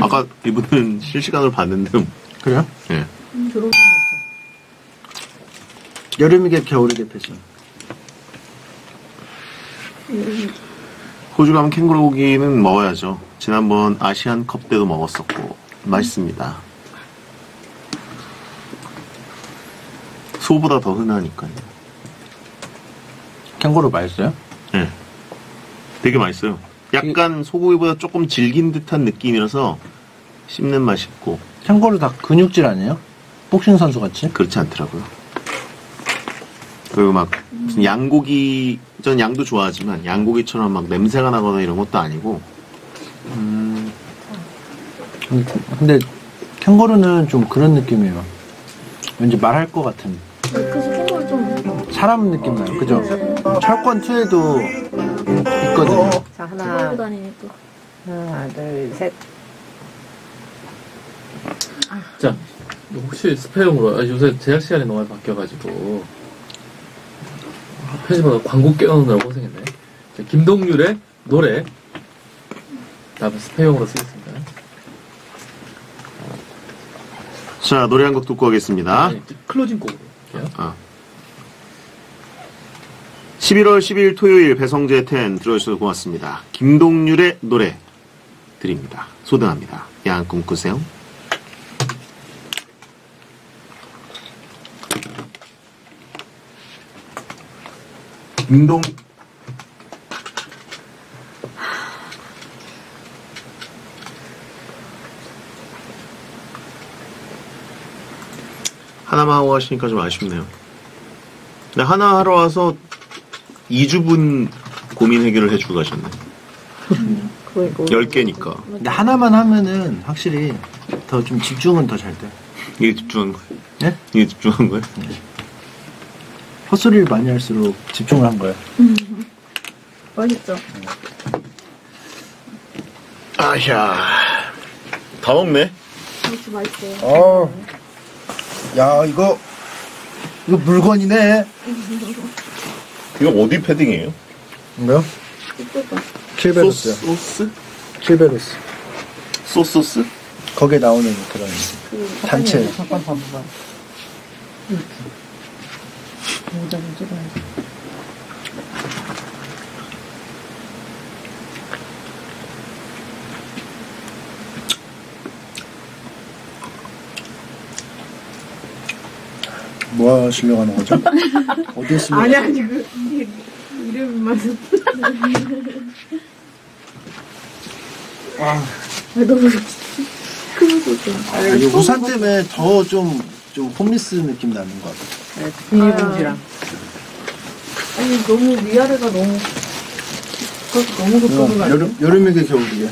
아까 이분은 실시간으로 봤는데, 그래요? 예. 들어오는 거 여름이게 겨울이게 패션. 호주 가면 캥거루 고기는 먹어야죠. 지난번 아시안 컵 때도 먹었었고, 맛있습니다. 소보다 더 흔하니까요. 캥거루 맛있어요? 예. 되게 맛있어요. 약간 소고기보다 조금 질긴 듯한 느낌이라서 씹는 맛이 있고, 캥거루 다 근육질 아니에요? 복싱 선수 같이? 그렇지 않더라고요. 그리고 막 무슨 양고기, 전 양도 좋아하지만 양고기처럼 막 냄새가 나거나 이런 것도 아니고, 음. 근데 캥거루는 좀 그런 느낌이에요. 왠지 말할 것 같은 그래서 캥거루 좀. 사람 느낌 나요. 그죠? 철권 2에도 있거든요. 자 들고 하나 다니니까. 하나 둘 셋 자, 혹시 스페용으로, 아, 요새 제작 시간이 너무 많이 바뀌어가지고, 편집하다 광고 껴넣느라고 고생했네. 자, 김동률의 노래, 다음에 스페용으로 쓰겠습니다. 자, 노래 한 곡 듣고 가겠습니다. 아니, 클로징 곡으로. 할게요. 아. 11월 10일 토요일 배성재 10 들어주셔서 고맙습니다. 김동률의 노래 드립니다. 소등합니다. 야한 꿈 꾸세요. 김동 하나만 하고 하시니까 좀 아쉽네요. 근데 하나 하러 와서 2주분 고민 해결을 해주고 가셨네. 그거 이거 10개니까. 근데 하나만 하면은 확실히 더 좀 집중은 더 잘 돼. 이게 집중한 거예요? 예? 이게 집중한 거예요? 헛소리를 많이 할수록 집중을 한 거예요. 맛있죠? 아야. 다 먹네. 이것도 맛있어요. 어, 야 이거 이거 물건이네. 이거 어디 패딩이에요? 뭐요? 킬베로스요. 소스? 킬베로스. 소소스? 거기에 나오는 그런 단체. 잠깐 봐봐. 모자 좀 찍어야지. 뭐 하시려고 하는 거죠? 어디에 쓰려고? 아니, 아니, 그, 이름만. 아, 너무 큰 거죠. 아, 우산 때문에 더 좀, 좀 홈리스 느낌 나는 것 같아요. 비닐봉지랑. 아니, 너무 위아래가 너무. 너무 가까운 거 아니야? 여름, 여름이게 겨울이게.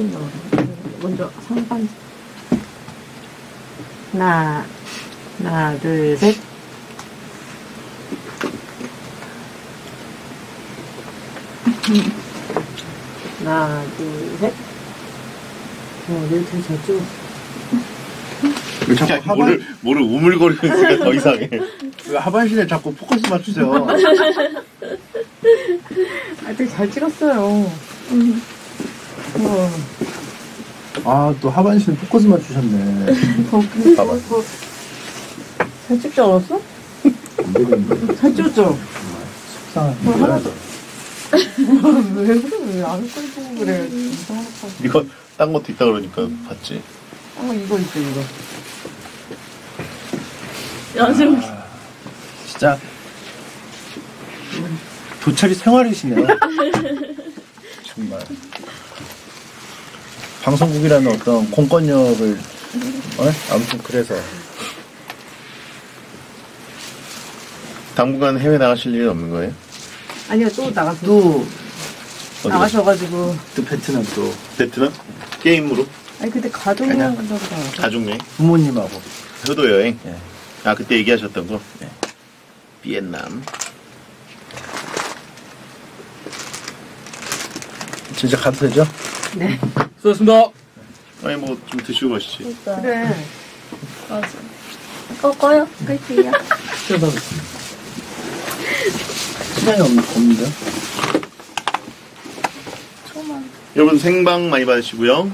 전신 넣어. 먼저 상반. 하나, 하나, 둘, 셋. 하나, 둘, 셋. 어, 내둘 잘 찍었어. 왜 자꾸 야, 하반, 뭐를, 뭐를 우물거리고 있으니까 더 이상해. 왜 하반신에 자꾸 포커스 맞추세요. 아, 되게 잘 찍었어요. 음. 어, 아, 또 하반신에 포커스 맞추셨네. 봐봐. 거, 잘 찍지 않았어? 안 되겠는데. 잘 찍었죠? 속상한. 뭐 하나 더. 왜 그래? 왜안 끌고 그래? 이상하다. 이거 딴 것도 있다 그러니까 봤지. 어, 이거 있어, 이거. 연습. 진짜 도철이 생활이시네요. 정말 방송국이라는 어떤 공권력을 어? 아무튼 그래서 당분간 해외 나가실 일은 없는 거예요? 아니요, 또 나갔어. 또, 어디 나가셔가지고. 또 베트남 또 베트남? 게임으로? 아니, 근데 가족이랑 간다고 나갔어. 가족 여행? 부모님하고 효도 여행? 예. 아, 그때 얘기하셨던 거? 네. 비엔남. 진짜 가도 되죠? 수고하셨습니다. 아니, 뭐, 좀 드시고 가시지. 진짜. 그래. 맞아. 꺼, 꺼요? 끌게요. 시간이 없, 없는데 초만. 여러분, 생방 많이 받으시고요.